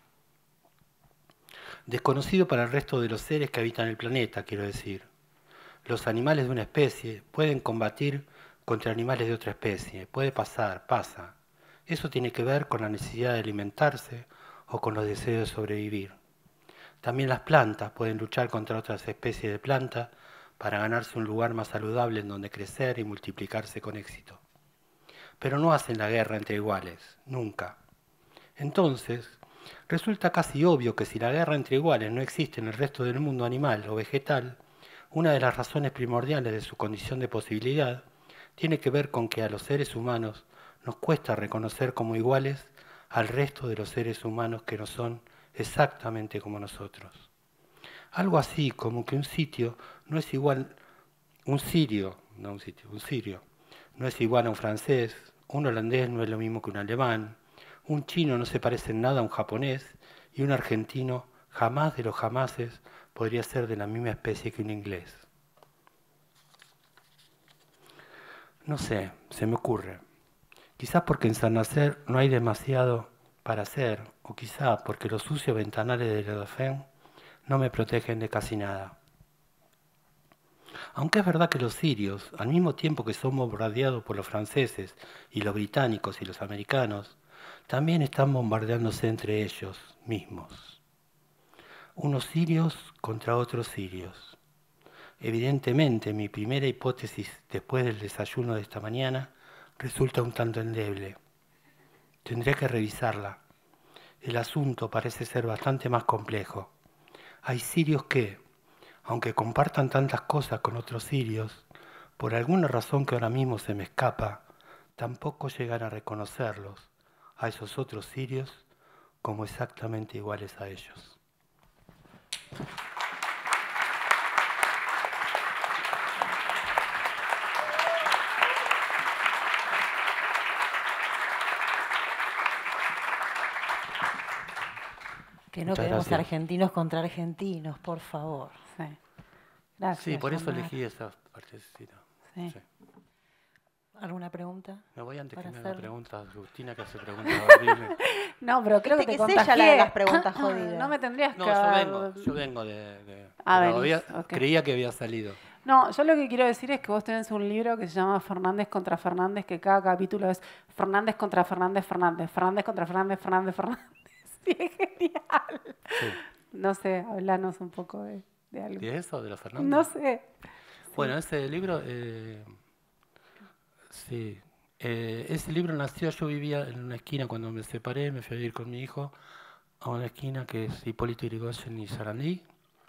Desconocido para el resto de los seres que habitan el planeta, quiero decir. Los animales de una especie pueden combatir contra animales de otra especie, puede pasar, pasa. Eso tiene que ver con la necesidad de alimentarse o con los deseos de sobrevivir. También las plantas pueden luchar contra otras especies de plantas para ganarse un lugar más saludable en donde crecer y multiplicarse con éxito. Pero no hacen la guerra entre iguales, nunca. Entonces, resulta casi obvio que si la guerra entre iguales no existe en el resto del mundo animal o vegetal, una de las razones primordiales de su condición de posibilidad tiene que ver con que a los seres humanos nos cuesta reconocer como iguales al resto de los seres humanos que no son exactamente como nosotros. Algo así como que un sitio no es igual, un sirio, no sitio, un sirio, no es igual a un francés, un holandés no es lo mismo que un alemán, un chino no se parece en nada a un japonés y un argentino jamás de los jamases podría ser de la misma especie que un inglés. No sé, se me ocurre. Quizás porque en San Nacer no hay demasiado para hacer, o quizá porque los sucios ventanales de la Dauphin no me protegen de casi nada. Aunque es verdad que los sirios, al mismo tiempo que son bombardeados por los franceses y los británicos y los americanos, también están bombardeándose entre ellos mismos. Unos sirios contra otros sirios. Evidentemente, mi primera hipótesis después del desayuno de esta mañana resulta un tanto endeble. Tendré que revisarla. El asunto parece ser bastante más complejo. Hay sirios que, aunque compartan tantas cosas con otros sirios, por alguna razón que ahora mismo se me escapa, tampoco llegan a reconocerlos, a esos otros sirios, como exactamente iguales a ellos. Que no queremos argentinos contra argentinos, por favor. Sí. Gracias. Sí, por eso elegí esa partecita. Sí. ¿Alguna pregunta? Me voy antes que me haga preguntas, Agustina, que hace preguntas *laughs* horribles. no, pero creo que te contagié. la de las preguntas *laughs* jodidas. no me tendrías no, que... No, yo vengo, yo vengo de... de a ver, Creía que había salido. No, yo lo que quiero decir es que vos tenés un libro que se llama Fernández contra Fernández, que cada capítulo es Fernández contra Fernández Fernández, Fernández contra Fernández Fernández Fernández. *laughs* Sí, es genial. No sé, hablanos un poco de, algo. ¿De eso, de los Fernández? No sé. Bueno, ese libro, eh, sí, eh, ese libro nació, yo vivía en una esquina cuando me separé, me fui a vivir con mi hijo a una esquina que es Hipólito Yrigoyen y Sarandí,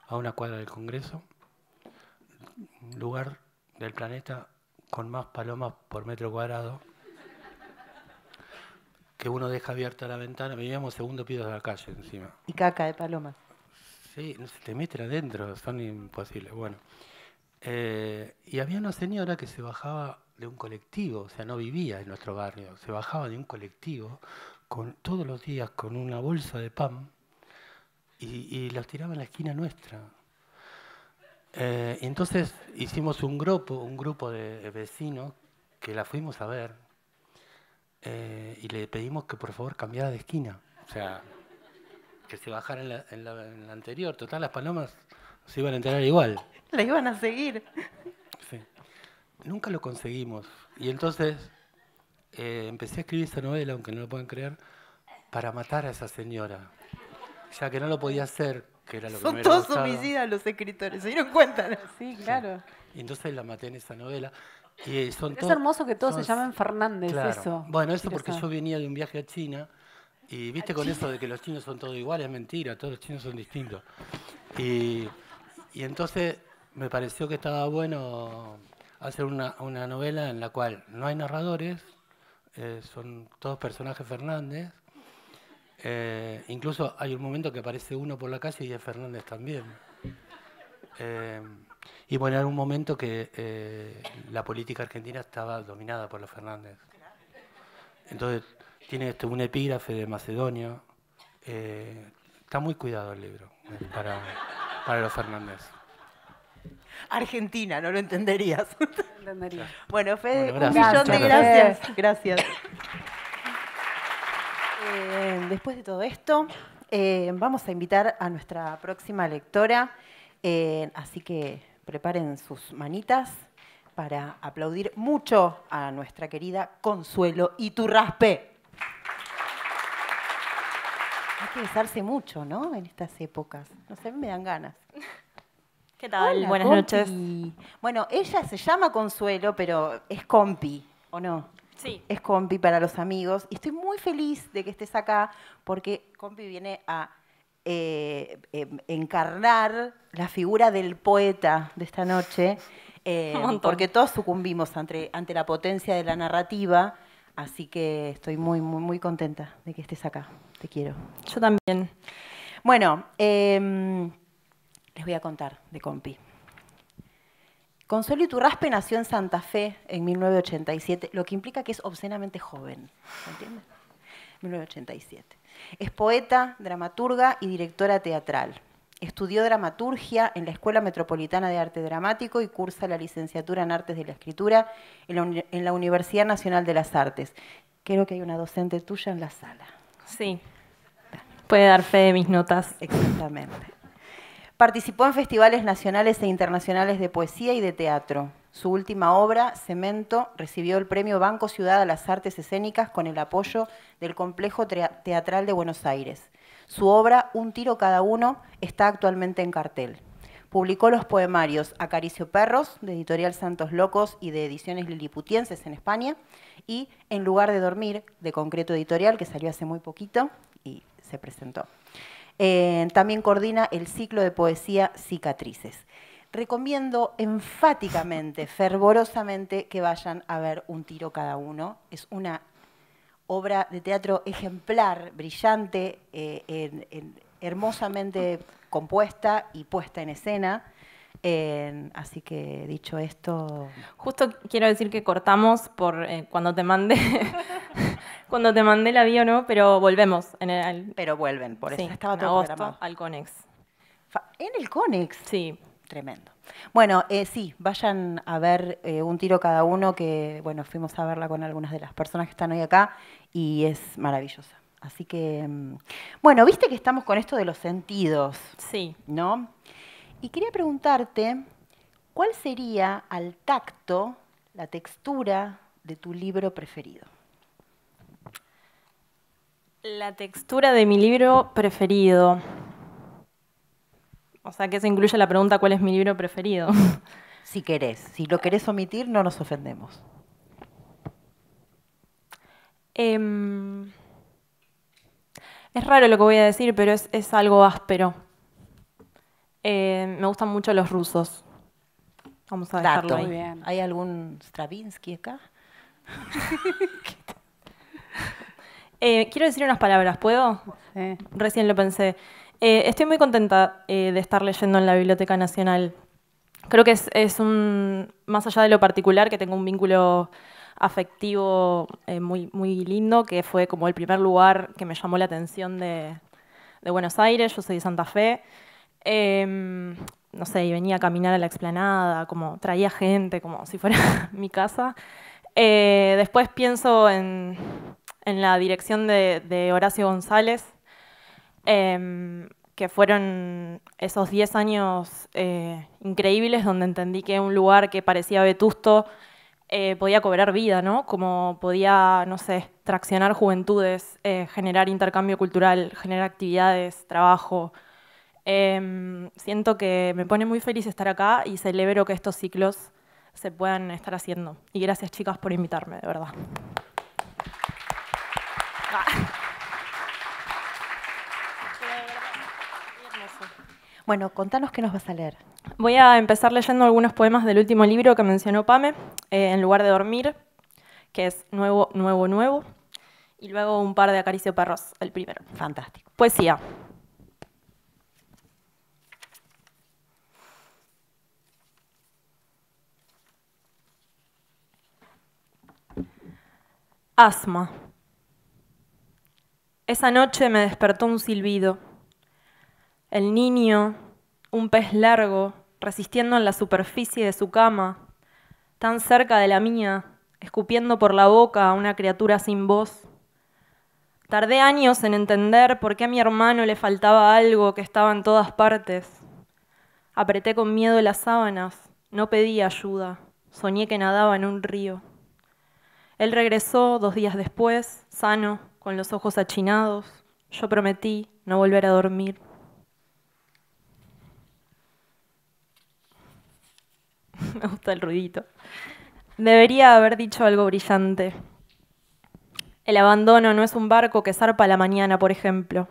a una cuadra del Congreso, lugar del planeta con más palomas por metro cuadrado que uno deja abierta la ventana, vivíamos segundo piso de la calle encima. Y caca de palomas. Sí, no se te meten adentro, son imposibles. Bueno, eh, y había una señora que se bajaba de un colectivo, o sea, no vivía en nuestro barrio, se bajaba de un colectivo con, todos los días con una bolsa de pan y, y los tiraba en la esquina nuestra. Eh, entonces hicimos un grupo, un grupo de vecinos que la fuimos a ver, eh, y le pedimos que por favor cambiara de esquina. O sea, que se bajara en la, anterior. Total, las palomas se iban a enterar igual. La iban a seguir. Nunca lo conseguimos. Y entonces eh, empecé a escribir esa novela, aunque no lo pueden creer, para matar a esa señora. Ya que no lo podía hacer, que era lo Son que me todos homicidas los escritores, ¿se dieron cuenta? Sí, claro. Y entonces la maté en esa novela es hermoso que todos se llamen Fernández, eso. Bueno, eso porque yo venía de un viaje a China Y viste con eso de que los chinos son todos iguales, es mentira, todos los chinos son distintos. Y, y entonces me pareció que estaba bueno hacer una, novela en la cual no hay narradores, eh, son todos personajes Fernández. Eh, incluso hay un momento que aparece uno por la calle y es Fernández también. Eh, y bueno, era un momento que la política argentina estaba dominada por los Fernández. Entonces, tiene este, un epígrafe de Macedonio. Está muy cuidado el libro para, para los Fernández. Argentina, no lo entenderías. Entendería. *laughs* Bueno, Fede, Bueno, un gracias. millón de gracias. Gracias. Eh, después de todo esto, eh, vamos a invitar a nuestra próxima lectora, eh, así que preparen sus manitas para aplaudir mucho a nuestra querida Consuelo Iturraspe. Hay que besarse mucho, ¿no? En estas épocas. No sé, a mí me dan ganas. *laughs* ¿Qué tal? Hola, Buenas compi. noches. Bueno, ella se llama Consuelo, pero es compi, ¿o no? Sí. Es compi para los amigos. Y estoy muy feliz de que estés acá porque compi viene a eh, eh, encarnar la figura del poeta de esta noche. *laughs* eh, porque todos sucumbimos ante, ante la potencia de la narrativa. Así que estoy muy, muy, muy contenta de que estés acá. Te quiero. Yo también. Bueno, em, les voy a contar de Compi. Consuelo Iturraspe nació en Santa Fe en 1987, lo que implica que es obscenamente joven. ¿Se entiende? 1987. Es poeta, dramaturga y directora teatral. Estudió dramaturgia en la Escuela Metropolitana de Arte Dramático y cursa la licenciatura en Artes de la Escritura en la, Uni- en la Universidad Nacional de las Artes. Creo que hay una docente tuya en la sala. Sí. Puede dar fe de mis notas. Exactamente. Participó en festivales nacionales e internacionales de poesía y de teatro. Su última obra, Cemento, recibió el premio Banco Ciudad a las Artes Escénicas con el apoyo del Complejo Teatral de Buenos Aires. Su obra, Un tiro cada uno, está actualmente en cartel. Publicó los poemarios Acaricio Perros, de Editorial Santos Locos y de Ediciones Liliputienses en España, y En lugar de dormir, de Concreto Editorial, que salió hace muy poquito y se presentó. Eh, también coordina el ciclo de poesía Cicatrices. Recomiendo enfáticamente, *laughs* fervorosamente, que vayan a ver Un tiro cada uno. Es una obra de teatro ejemplar, brillante, eh, en- en- hermosamente compuesta y puesta en escena. Eh, así que dicho esto, Justo quiero decir que cortamos por eh, cuando te mandé *laughs* cuando te mandé el avión, ¿no? Pero volvemos en el pero vuelven, por eso sí, estaba en todo agosto programado. al Conex. En el Conex. Sí. Tremendo. Bueno, eh, sí, vayan a ver eh, un tiro cada uno, que bueno, fuimos a verla con algunas de las personas que están hoy acá y es maravillosa. Así que, mm, bueno, viste que estamos con esto de los sentidos, Sí. ¿no? Y quería preguntarte, ¿cuál sería al tacto la textura de tu libro preferido? La textura de mi libro preferido. O sea, que eso incluye la pregunta ¿cuál es mi libro preferido? *laughs* Si querés, si lo querés omitir, no nos ofendemos. Em, es raro lo que voy a decir, pero es, es algo áspero. Eh, me gustan mucho los rusos. Vamos a dejarlo Dato. ahí. Muy bien. ¿Hay algún Stravinsky acá? *laughs* Eh, quiero decir unas palabras, ¿puedo? Sí. Recién lo pensé. Eh, estoy muy contenta eh, de estar leyendo en la Biblioteca Nacional. Creo que es, es un, más allá de lo particular, que tengo un vínculo afectivo muy, muy lindo, que fue como el primer lugar que me llamó la atención de, de Buenos Aires. Yo soy de Santa Fe. Em, no sé, y venía a caminar a la explanada, como traía gente, como si fuera *laughs* mi casa. Después pienso en, en la dirección de, Horacio González, em, que fueron esos 10 años eh, increíbles donde entendí que un lugar que parecía vetusto eh, podía cobrar vida, ¿no? Como podía, no sé, traccionar juventudes, eh, generar intercambio cultural, generar actividades, trabajo. Em, siento que me pone muy feliz estar acá y celebro que estos ciclos se puedan estar haciendo. Y gracias chicas por invitarme, de verdad. Bueno, contanos qué nos vas a leer. Voy a empezar leyendo algunos poemas del último libro que mencionó Pame, eh, En lugar de dormir, que es Nuevo, Nuevo, Nuevo, y luego un par de Acaricio Perros, el primero. Fantástico. Poesía. Asma. Esa noche me despertó un silbido. El niño, un pez largo, resistiendo en la superficie de su cama, tan cerca de la mía, escupiendo por la boca a una criatura sin voz. Tardé años en entender por qué a mi hermano le faltaba algo que estaba en todas partes. Apreté con miedo las sábanas, no pedí ayuda, soñé que nadaba en un río. Él regresó dos días después, sano, con los ojos achinados. Yo prometí no volver a dormir. *laughs* Me gusta el ruidito. Debería haber dicho algo brillante. El abandono no es un barco que zarpa a la mañana, por ejemplo.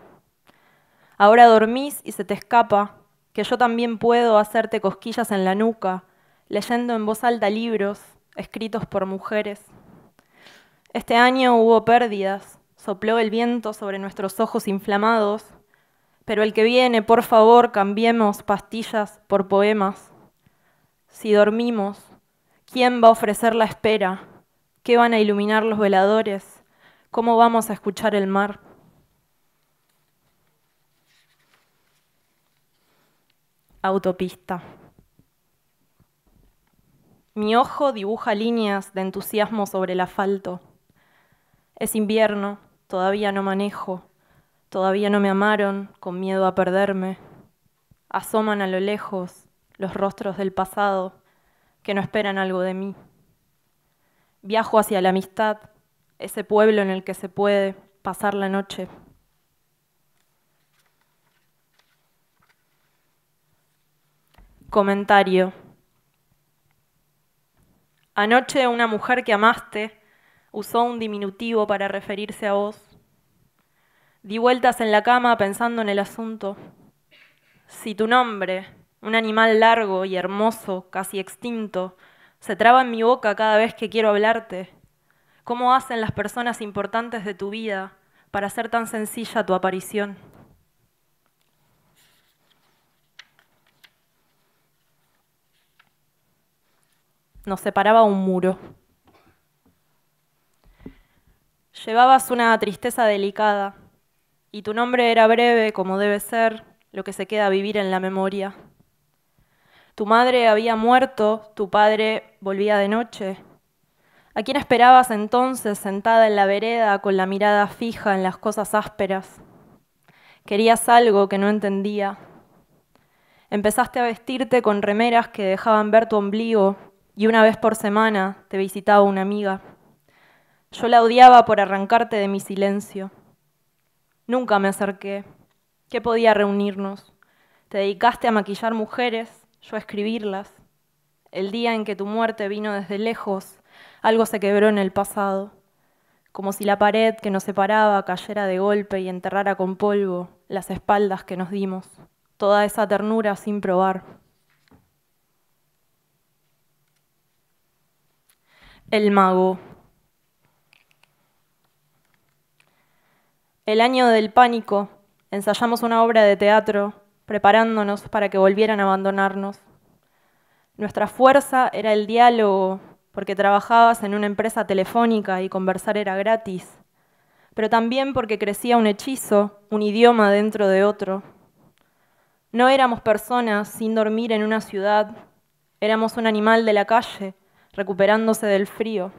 Ahora dormís y se te escapa que yo también puedo hacerte cosquillas en la nuca, leyendo en voz alta libros escritos por mujeres. Este año hubo pérdidas, sopló el viento sobre nuestros ojos inflamados, pero el que viene, por favor, cambiemos pastillas por poemas. Si dormimos, ¿quién va a ofrecer la espera? ¿Qué van a iluminar los veladores? ¿Cómo vamos a escuchar el mar? Autopista. Mi ojo dibuja líneas de entusiasmo sobre el asfalto. Es invierno, todavía no manejo, todavía no me amaron, con miedo a perderme. Asoman a lo lejos los rostros del pasado que no esperan algo de mí. Viajo hacia la amistad, ese pueblo en el que se puede pasar la noche. Comentario. Anoche una mujer que amaste usó un diminutivo para referirse a vos. Di vueltas en la cama pensando en el asunto. Si tu nombre, un animal largo y hermoso, casi extinto, se traba en mi boca cada vez que quiero hablarte, ¿cómo hacen las personas importantes de tu vida para hacer tan sencilla tu aparición? Nos separaba un muro. Llevabas una tristeza delicada y tu nombre era breve como debe ser lo que se queda vivir en la memoria. Tu madre había muerto, tu padre volvía de noche. ¿A quién esperabas entonces sentada en la vereda con la mirada fija en las cosas ásperas? Querías algo que no entendía. Empezaste a vestirte con remeras que dejaban ver tu ombligo y una vez por semana te visitaba una amiga. Yo la odiaba por arrancarte de mi silencio. Nunca me acerqué. ¿Qué podía reunirnos? Te dedicaste a maquillar mujeres, yo a escribirlas. El día en que tu muerte vino desde lejos, algo se quebró en el pasado, como si la pared que nos separaba cayera de golpe y enterrara con polvo las espaldas que nos dimos, toda esa ternura sin probar. El mago. El año del pánico, ensayamos una obra de teatro, preparándonos para que volvieran a abandonarnos. Nuestra fuerza era el diálogo, porque trabajabas en una empresa telefónica y conversar era gratis, pero también porque crecía un hechizo, un idioma dentro de otro. No éramos personas sin dormir en una ciudad, éramos un animal de la calle, recuperándose del frío.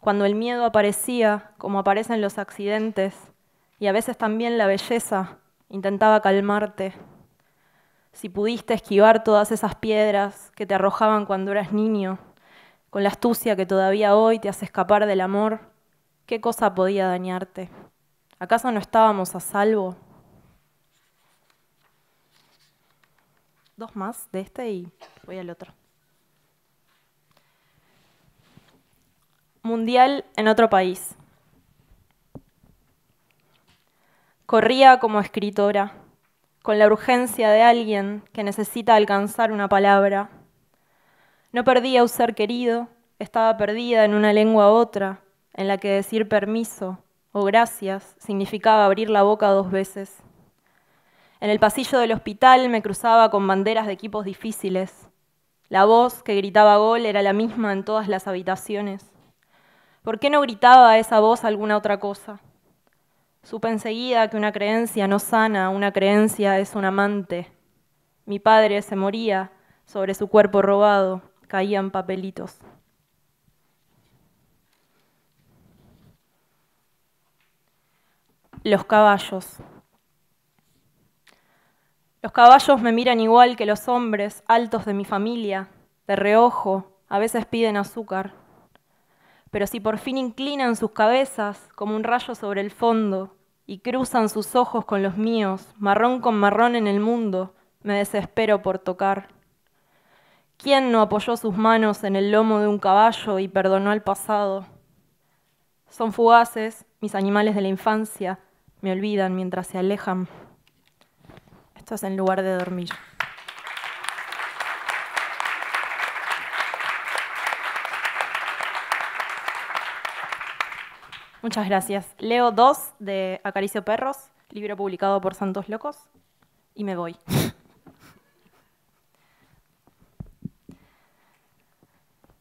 Cuando el miedo aparecía, como aparecen los accidentes, y a veces también la belleza intentaba calmarte. Si pudiste esquivar todas esas piedras que te arrojaban cuando eras niño, con la astucia que todavía hoy te hace escapar del amor, ¿qué cosa podía dañarte? ¿Acaso no estábamos a salvo? Dos más de este y voy al otro. Mundial en otro país. Corría como escritora, con la urgencia de alguien que necesita alcanzar una palabra. No perdía un ser querido, estaba perdida en una lengua otra, en la que decir permiso o gracias significaba abrir la boca dos veces. En el pasillo del hospital me cruzaba con banderas de equipos difíciles. La voz que gritaba gol era la misma en todas las habitaciones. ¿Por qué no gritaba esa voz alguna otra cosa? Supe enseguida que una creencia no sana, una creencia es un amante. Mi padre se moría, sobre su cuerpo robado caían papelitos. Los caballos. Los caballos me miran igual que los hombres altos de mi familia, de reojo, a veces piden azúcar pero si por fin inclinan sus cabezas como un rayo sobre el fondo y cruzan sus ojos con los míos, marrón con marrón en el mundo, me desespero por tocar. ¿Quién no apoyó sus manos en el lomo de un caballo y perdonó al pasado? Son fugaces, mis animales de la infancia, me olvidan mientras se alejan. Esto es en lugar de dormir. Muchas gracias. Leo dos de Acaricio Perros, libro publicado por Santos Locos, y me voy. *laughs*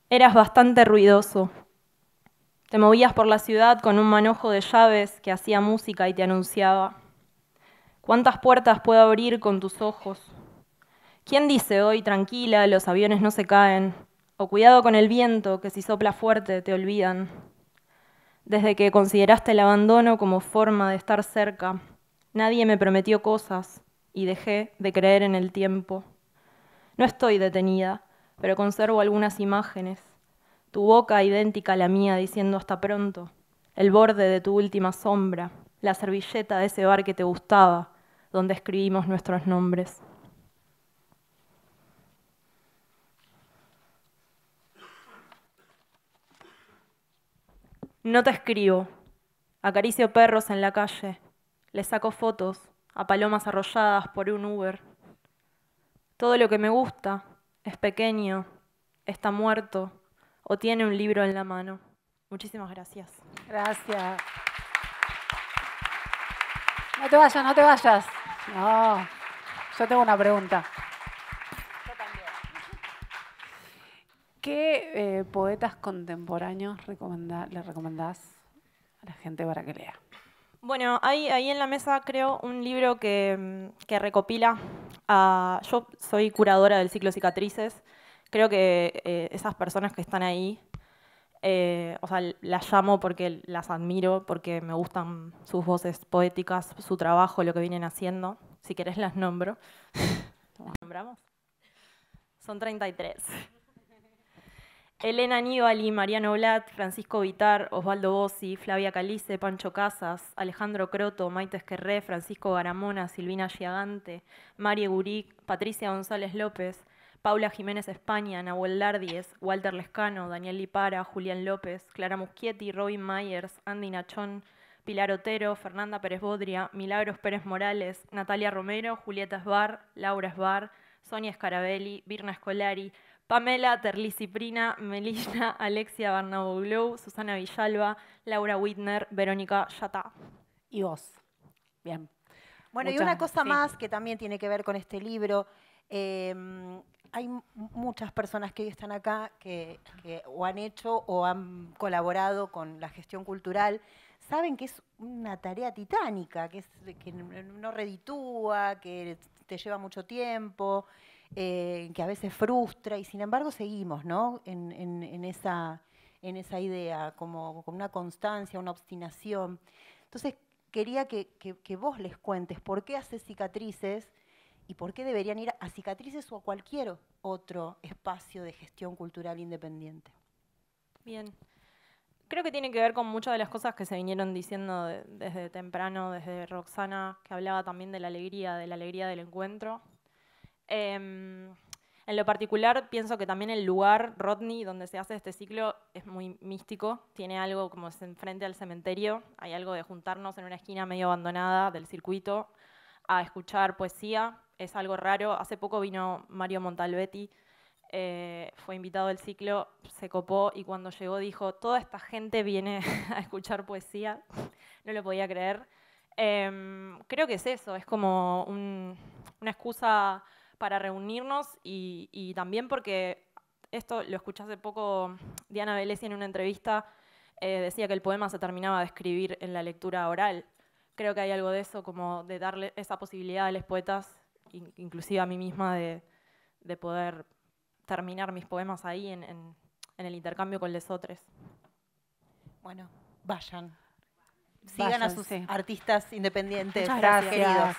Eras bastante ruidoso. Te movías por la ciudad con un manojo de llaves que hacía música y te anunciaba. ¿Cuántas puertas puedo abrir con tus ojos? ¿Quién dice hoy, tranquila, los aviones no se caen? O cuidado con el viento, que si sopla fuerte te olvidan desde que consideraste el abandono como forma de estar cerca. Nadie me prometió cosas y dejé de creer en el tiempo. No estoy detenida, pero conservo algunas imágenes. Tu boca idéntica a la mía diciendo hasta pronto, el borde de tu última sombra, la servilleta de ese bar que te gustaba, donde escribimos nuestros nombres. No te escribo. Acaricio perros en la calle. Les saco fotos a palomas arrolladas por un Uber. Todo lo que me gusta es pequeño, está muerto o tiene un libro en la mano. Muchísimas gracias. Gracias. No te vayas, no te vayas. No, yo tengo una pregunta. ¿Qué eh, poetas contemporáneos le recomendás a la gente para que lea? Bueno, hay ahí en la mesa creo un libro que, recopila. yo soy curadora del ciclo Cicatrices. Creo que eh, esas personas que están ahí, eh, o sea, las llamo porque las admiro, porque me gustan sus voces poéticas, su trabajo, lo que vienen haciendo. Si querés las nombro. *laughs* nombramos? Son 33. Elena Aníbali, Mariano Blatt, Francisco Vitar, Osvaldo Bossi, Flavia Calice, Pancho Casas, Alejandro Croto, Maite Esquerré, Francisco Garamona, Silvina Giagante, Marie Guric, Patricia González López, Paula Jiménez España, Nahuel Lardies, Walter Lescano, Daniel Lipara, Julián López, Clara Muschietti, Robin Myers, Andy Nachón, Pilar Otero, Fernanda Pérez Bodria, Milagros Pérez Morales, Natalia Romero, Julieta Esbar, Laura Esbar, Sonia Scarabelli, Virna Escolari, Pamela Terliciprina, *laughs* Melina Alexia Barnaboglou, Susana Villalba, Laura Whitner, Verónica Yata. Y vos. Bien. Bueno, y una cosa más que también tiene que ver con este libro. Em, hay muchas personas que hoy están acá que, o han hecho o han colaborado con la gestión cultural. Saben que es una tarea titánica, que, es, que no reditúa, que te lleva mucho tiempo. Eh, que a veces frustra y sin embargo seguimos ¿no? en, esa, idea, como con una constancia, una obstinación. Entonces quería que, vos les cuentes por qué haces cicatrices y por qué deberían ir a cicatrices o a cualquier otro espacio de gestión cultural independiente. Bien. Creo que tiene que ver con muchas de las cosas que se vinieron diciendo desde temprano, desde Roxana, que hablaba también de la alegría, de la alegría del encuentro, Em, en lo particular, pienso que también el lugar, Rodney, donde se hace este ciclo, es muy místico. Tiene algo como enfrente al cementerio. Hay algo de juntarnos en una esquina medio abandonada del circuito a escuchar poesía. Es algo raro. Hace poco vino Mario Montalbetti, eh, fue invitado al ciclo, se copó y cuando llegó dijo, toda esta gente viene *laughs* a escuchar poesía. *laughs* No lo podía creer. Em, creo que es eso, es como una excusa para reunirnos y, también porque esto lo escuché hace poco Diana Velesi en una entrevista, eh, decía que el poema se terminaba de escribir en la lectura oral. Creo que hay algo de eso, como de darle esa posibilidad a los poetas, inclusive a mí misma, de, poder terminar mis poemas ahí en, el intercambio con los otros. Bueno, vayan. Sigan a sus artistas independientes. gracias. Queridos.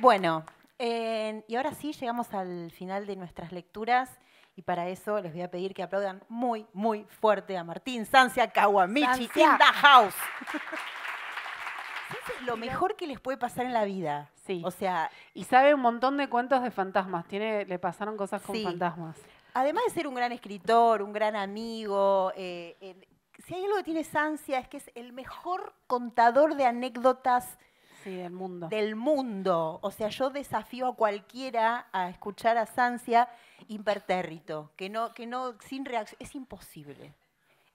Bueno, y ahora sí llegamos al final de nuestras lecturas y para eso les voy a pedir que aplaudan muy, muy fuerte a Martín Sancia Kawamichi in the house. *laughs* es lo mejor que les puede pasar en la vida. Sí. O sea, y sabe un montón de cuentos de fantasmas. Tiene, le pasaron cosas con fantasmas. Además de ser un gran escritor, un gran amigo, eh, si hay algo que tiene Sancia es que es el mejor contador de anécdotas del mundo. Del mundo. O sea, yo desafío a cualquiera a escuchar a Sancia impertérrito, que no, que no, sin reacción, es imposible.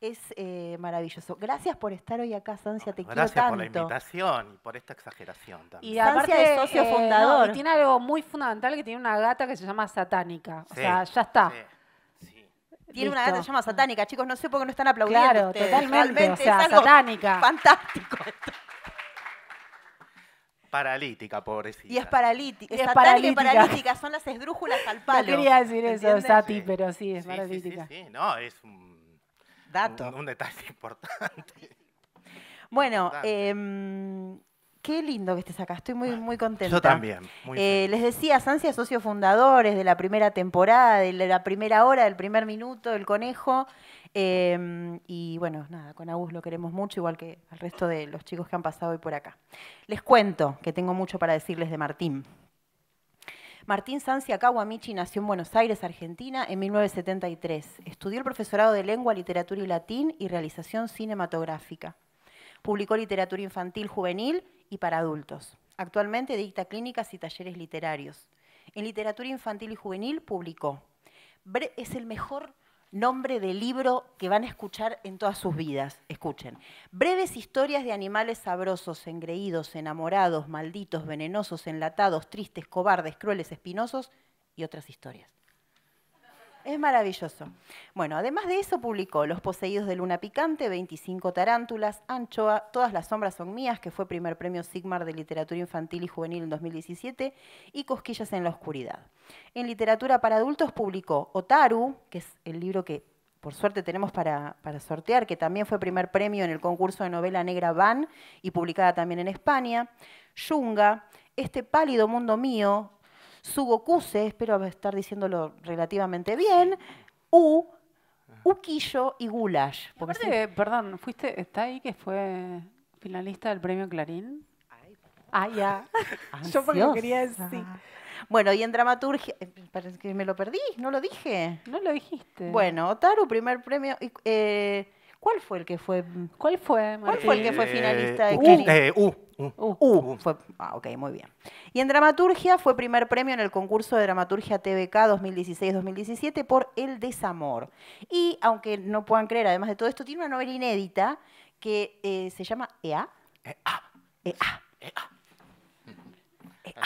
Es eh, maravilloso. Gracias por estar hoy acá, Sancia, te quiero tanto. por la invitación y por esta exageración también. Y aparte es socio eh, fundador. y tiene algo muy fundamental que tiene una gata que se llama Satánica. O sea, ya está. Tiene una gata que se llama Satánica, chicos, no sé por qué no están aplaudiendo Claro, totalmente, o sea, Satánica. Fantástico Paralítica, pobrecita. Y es paralítica. Y es paralítica. paralítica. Son las esdrújulas *laughs* al palo. No quería decir eso, Sati, pero sí, es paralítica. Sí, sí, no, es un, Dato. Un, detalle *laughs* importante. Bueno, eh, Qué lindo que estés acá, estoy muy, muy contenta. Yo también. Eh, les decía, Sancia, socios fundadores de la primera temporada, de la primera hora, del primer minuto, del conejo. Em, y bueno, nada, con Agus lo queremos mucho, igual que al resto de los chicos que han pasado hoy por acá. Les cuento que tengo mucho para decirles de Martín. Martín Sancia Kawamichi nació en Buenos Aires, Argentina, en 1973. Estudió el profesorado de Lengua, Literatura y Latín y Realización Cinematográfica. Publicó literatura infantil juvenil y para adultos. Actualmente dicta clínicas y talleres literarios. En literatura infantil y juvenil publicó. Es el mejor nombre de libro que van a escuchar en todas sus vidas. Escuchen. Breves historias de animales sabrosos, engreídos, enamorados, malditos, venenosos, enlatados, tristes, cobardes, crueles, espinosos y otras historias. Es maravilloso. Bueno, además de eso publicó Los poseídos de luna picante, 25 tarántulas, Anchoa, Todas las sombras son mías, que fue primer premio Sigmar de literatura infantil y juvenil en 2017, y Cosquillas en la oscuridad. En literatura para adultos publicó Otaru, que es el libro que por suerte tenemos para, para, sortear, que también fue primer premio en el concurso de novela negra Van y publicada también en España. Yunga, Este pálido mundo mío, Sugokuse, espero estar diciéndolo relativamente bien, U, Uquillo y Gulash. perdón, fuiste, está ahí que fue finalista del premio Clarín. Ah, ya. *laughs* Yo porque quería decir. Bueno, y en dramaturgia, eh, parece que me lo perdí, no lo dije. No lo dijiste. Bueno, Otaru, primer premio. Eh, ¿Cuál fue el que fue? ¿Cuál fue, ¿Cuál fue el que fue finalista de eh, uh, uh, uh, uh, Fue, ah, ok, muy bien. Y en dramaturgia fue primer premio en el concurso de dramaturgia TVK 2016-2017 por El Desamor. Y aunque no puedan creer, además de todo esto, tiene una novela inédita que eh, se llama EA. EA. EA. EA. EA.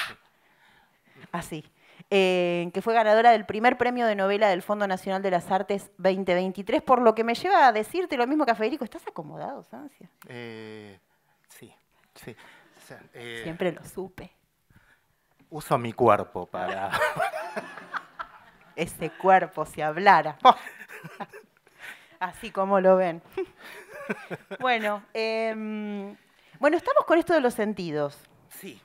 Así. Eh, que fue ganadora del primer premio de novela del Fondo Nacional de las Artes 2023, por lo que me lleva a decirte lo mismo que a Federico. ¿Estás acomodado, Sancia? Eh, sí, sí. Eh, Siempre lo supe. Uso mi cuerpo para... *laughs* Ese cuerpo, si hablara. *laughs* Así como lo ven. *laughs* bueno, em, bueno, estamos con esto de los sentidos. Sí.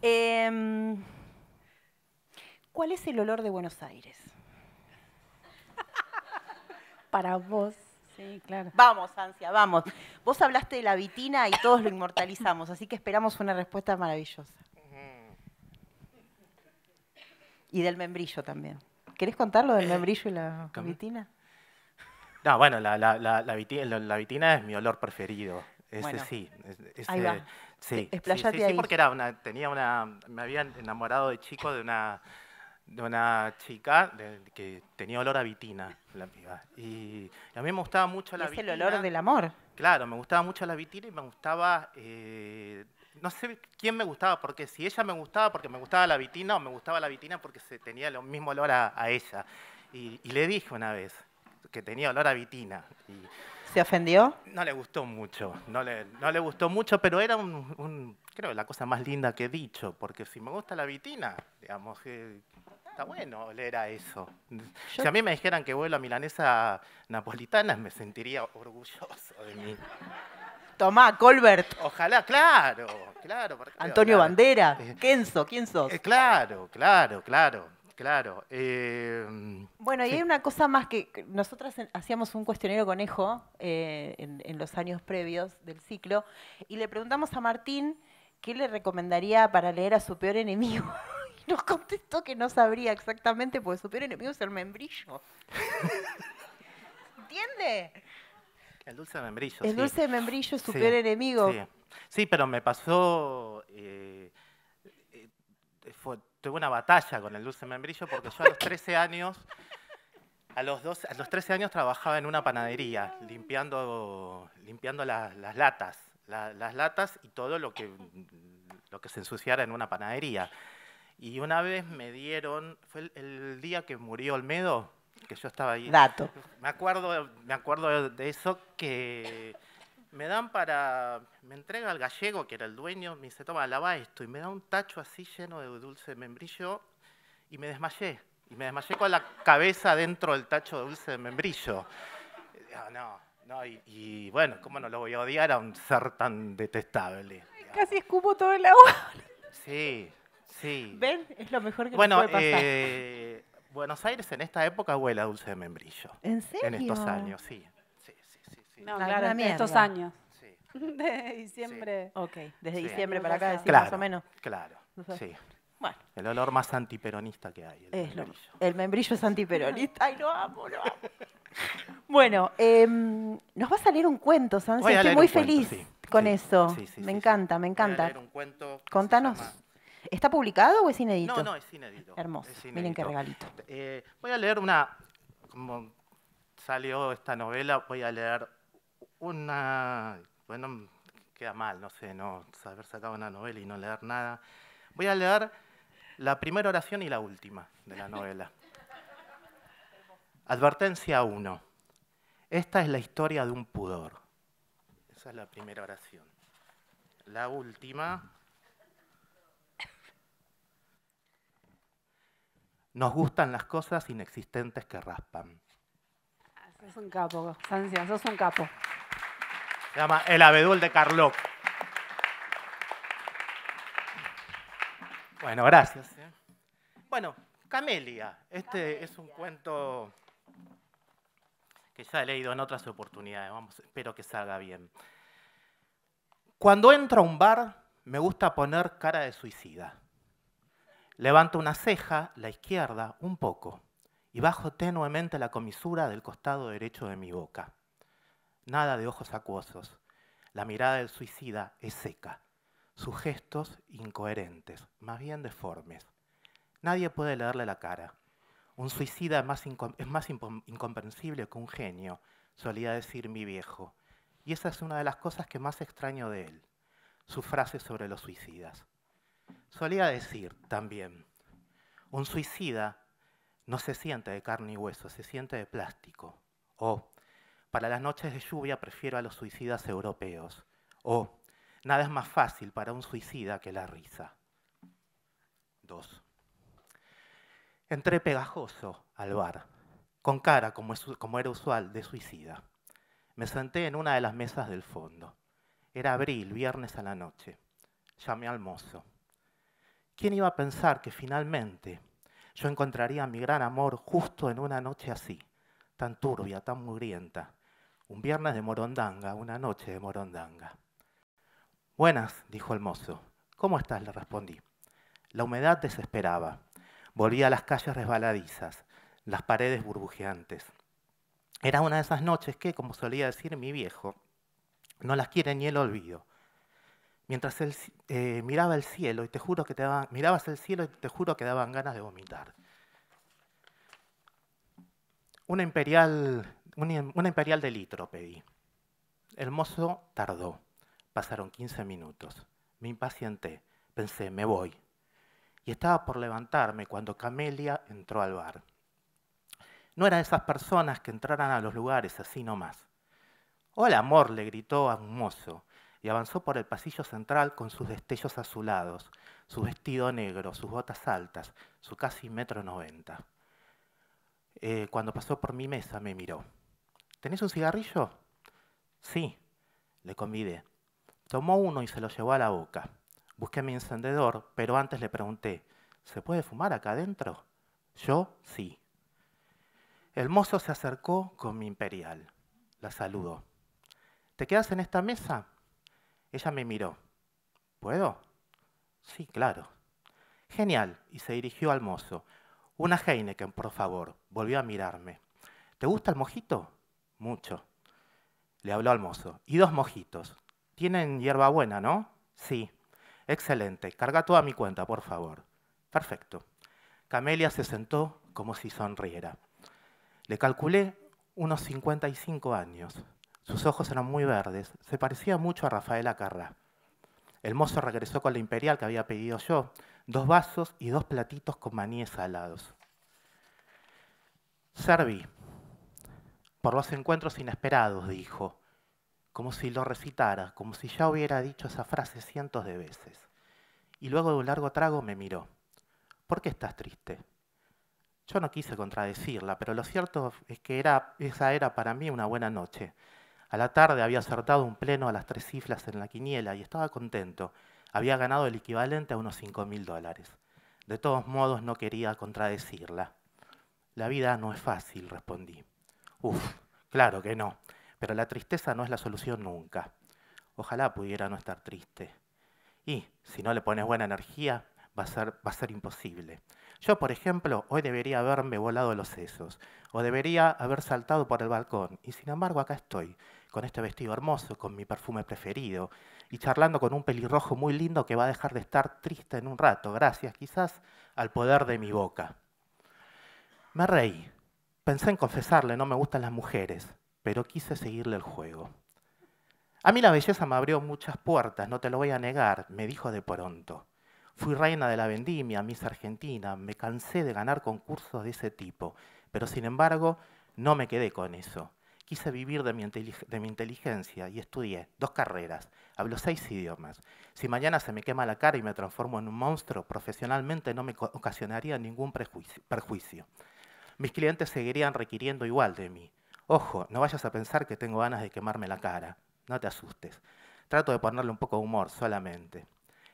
Eh, ¿Cuál es el olor de Buenos Aires? *laughs* Para vos. Sí, claro. Vamos, Ansia, vamos. Vos hablaste de la vitina y todos lo inmortalizamos, así que esperamos una respuesta maravillosa. Y del membrillo también. ¿Querés contar lo del eh, membrillo y la vitina? No, bueno, la, la, la, la viti- la- la vitina es mi olor preferido. Ese Bueno, sí. es- ahí ese- va. sí, sí, sí, sí, ahí. porque era una, tenía una, me había enamorado de chico de una, de una chica de- que tenía olor a vitina, la piba. Y, y a mí me gustaba mucho la es el vitina. olor del amor. Claro, me gustaba mucho la vitina y me gustaba, eh, no sé quién me gustaba, porque si ella me gustaba porque me gustaba la vitina o me gustaba la vitina porque se tenía el mismo olor a, a ella. Y, y le dije una vez que tenía olor a vitina. Y ¿Se ofendió? no le gustó mucho, no le, no le gustó mucho, pero era un, un- creo, la cosa más linda que he dicho, porque si me gusta la vitina, digamos, que está bueno oler a eso. Si a mí me dijeran que vuelo a milanesa napolitana, me sentiría orgulloso de mí. Tomá, Colbert, Ojalá, claro, claro. porque- Antonio claro. Bandera, Eh, Kenzo, ¿quién sos? eh, claro, claro, claro, claro. eh, Bueno, y sí. hay una cosa más que nosotras hacíamos un cuestionario conejo eh, en, en los años previos del ciclo y le preguntamos a Martín qué le recomendaría para leer a su peor enemigo. *laughs* *laughs* Nos contestó que no sabría exactamente porque su peor enemigo es el membrillo. ¿Entiende? El dulce de membrillo. El sí. dulce de membrillo es su Sí, peor enemigo. Sí, Sí, pero me pasó. eh, eh, fue- tuve una batalla con el dulce de membrillo porque yo a los 13 años. A los, dos, a los 13 años trabajaba en una panadería, limpiando, limpiando la- las latas, la- las latas y todo lo que, lo que se ensuciara en una panadería. Y una vez me dieron, fue el, el día que murió Olmedo, que yo estaba ahí. Dato. Me acuerdo, me acuerdo de eso que me dan para, me entrega al gallego, que era el dueño, me dice, toma, lava esto, y me da un tacho así lleno de dulce de membrillo, y me desmayé. Y me desmayé con la cabeza dentro del tacho de dulce de membrillo. No, no, y, y bueno, ¿cómo no lo voy a odiar a un ser tan detestable? Casi escupo todo el agua. Sí, sí. ¿Ven? Es lo mejor que Bueno, puede pasar. eh, Buenos Aires en esta época huele a dulce de membrillo. ¿En serio? En estos años, sí. Sí, sí, sí. sí. No, claro, en estos años. sí. *laughs* De diciembre. Ok, desde Sí. diciembre para acá decís Claro, más o menos. claro, sí. Bueno, El olor más antiperonista que hay. el es lo, membrillo. el membrillo es antiperonista. *laughs* Ay, lo amo, lo amo. Bueno, em, nos va a salir un cuento, Sansi. Estoy muy cuento, feliz sí, con sí, eso. sí, sí, me sí, encanta, sí. me Voy a encanta. leer un cuento Contanos. ¿Está publicado o es inédito? No, no, es inédito. Hermoso. es Miren qué inédito. regalito. Eh, voy a leer una, como salió esta novela, voy a leer una, bueno, queda mal, no sé, no haber sacado una novela y no leer nada. Voy a leer la primera oración y la última de la novela. Advertencia 1. Esta es la historia de un pudor. Esa es la primera oración. La última. Nos gustan las cosas inexistentes que raspan. Sos un capo, Sancia, sos un capo. Se llama El abedul de Carlock. Bueno, gracias. ¿eh? Bueno, Camelia. Este es un cuento que ya he leído en otras oportunidades. Vamos, espero que salga bien. Cuando entro a un bar, me gusta poner cara de suicida. Levanto una ceja, la izquierda, un poco, y bajo tenuemente la comisura del costado derecho de mi boca. Nada de ojos acuosos. La mirada del suicida es seca. Sus gestos incoherentes, más bien deformes. Nadie puede leerle la cara. Un suicida es más, incomprensible que un genio, solía decir mi viejo. Y esa es una de las cosas que más extraño de él, sus frases sobre los suicidas. Solía decir también, un suicida no se siente de carne y hueso, se siente de plástico. O, para las noches de lluvia prefiero a los suicidas europeos. O, nada es más fácil para un suicida que la risa. 2. Entré pegajoso al bar, con cara, como, como era usual, de suicida. Me senté en una de las mesas del fondo. Era abril, viernes a la noche. Llamé al mozo. ¿Quién iba a pensar que finalmente yo encontraría mi gran amor justo en una noche así, tan turbia, tan mugrienta? Un viernes de morondanga, una noche de morondanga. Buenas, dijo el mozo. ¿Cómo estás? le respondí. La humedad desesperaba. Volví a las calles resbaladizas, las paredes burbujeantes. Era una de esas noches que, como solía decir mi viejo, no las quiere ni el olvido. Mientras él eh, miraba el cielo y te juro que te daban, mirabas el cielo y te juro que daban ganas de vomitar. Una imperial, una imperial de litro pedí. El mozo tardó. Pasaron 15 minutos. Me impacienté. Pensé, me voy. Y estaba por levantarme cuando Camelia entró al bar. No era de esas personas que entraran a los lugares así nomás. Hola, amor, le gritó a un mozo y avanzó por el pasillo central con sus destellos azulados, su vestido negro, sus botas altas, su casi metro noventa. Eh, cuando pasó por mi mesa me miró. ¿Tenés un cigarrillo? Sí, le convidé. Tomó uno y se lo llevó a la boca. Busqué mi encendedor, pero antes le pregunté, ¿se puede fumar acá adentro? Yo sí. El mozo se acercó con mi imperial. La saludó. ¿Te quedas en esta mesa? Ella me miró. ¿Puedo? Sí, claro. Genial. Y se dirigió al mozo. Una Heineken, por favor. Volvió a mirarme. ¿Te gusta el mojito? Mucho. Le habló al mozo. Y dos mojitos. Tienen hierbabuena, ¿no? Sí. Excelente. Carga toda mi cuenta, por favor. Perfecto. Camelia se sentó como si sonriera. Le calculé unos 55 años. Sus ojos eran muy verdes. Se parecía mucho a Rafaela Carrá. El mozo regresó con la imperial que había pedido yo, dos vasos y dos platitos con maníes salados. Serví. Por los encuentros inesperados, dijo, como si lo recitara, como si ya hubiera dicho esa frase cientos de veces. Y luego de un largo trago me miró. ¿Por qué estás triste? Yo no quise contradecirla, pero lo cierto es que era, esa era para mí una buena noche. A la tarde había acertado un pleno a las tres cifras en la quiniela y estaba contento. Había ganado el equivalente a unos cinco mil dólares. De todos modos no quería contradecirla. La vida no es fácil, respondí. Uf, claro que no, pero la tristeza no es la solución nunca. Ojalá pudiera no estar triste. Y si no le pones buena energía, va a ser, va a ser imposible. Yo, por ejemplo, hoy debería haberme volado los sesos, o debería haber saltado por el balcón, y sin embargo acá estoy, con este vestido hermoso, con mi perfume preferido, y charlando con un pelirrojo muy lindo que va a dejar de estar triste en un rato, gracias quizás al poder de mi boca. Me reí. Pensé en confesarle, no me gustan las mujeres, pero quise seguirle el juego. A mí la belleza me abrió muchas puertas, no te lo voy a negar, me dijo de pronto. Fui reina de la vendimia, Miss Argentina, me cansé de ganar concursos de ese tipo, pero sin embargo no me quedé con eso. Quise vivir de mi, inteligencia y estudié dos carreras. Hablo seis idiomas. Si mañana se me quema la cara y me transformo en un monstruo, profesionalmente no me ocasionaría ningún perjuicio. Mis clientes seguirían requiriendo igual de mí. Ojo, no vayas a pensar que tengo ganas de quemarme la cara. No te asustes. Trato de ponerle un poco de humor solamente.